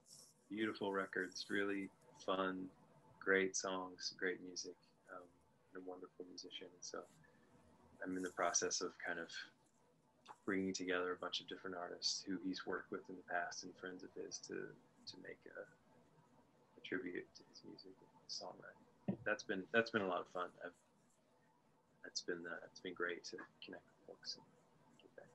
Speaker 6: beautiful records, really fun, great songs, great music, um, and a wonderful musician. And so I'm in the process of kind of bringing together a bunch of different artists who he's worked with in the past and friends of his to to make a, tribute to his music and his songwriting. That's been that's been a lot of fun. I've, that's been uh, it's been great to connect with folks and get back.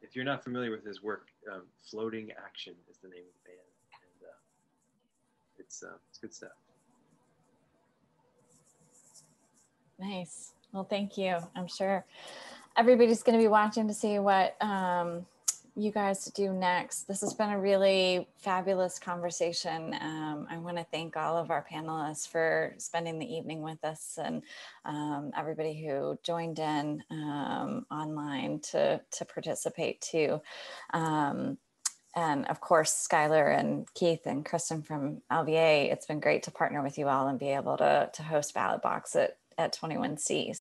Speaker 6: If you're not familiar with his work, um, Floating Action is the name of the band, and uh, it's uh, it's good stuff.
Speaker 1: Nice. Well, thank you. I'm sure everybody's going to be watching to see what um, you guys do next. This has been a really fabulous conversation. Um, I want to thank all of our panelists for spending the evening with us and um, everybody who joined in um, online to, to participate too. Um, and of course, Skylar and Keith and Kristen from LVA, it's been great to partner with you all and be able to, to host Ballot Box at, at 21C.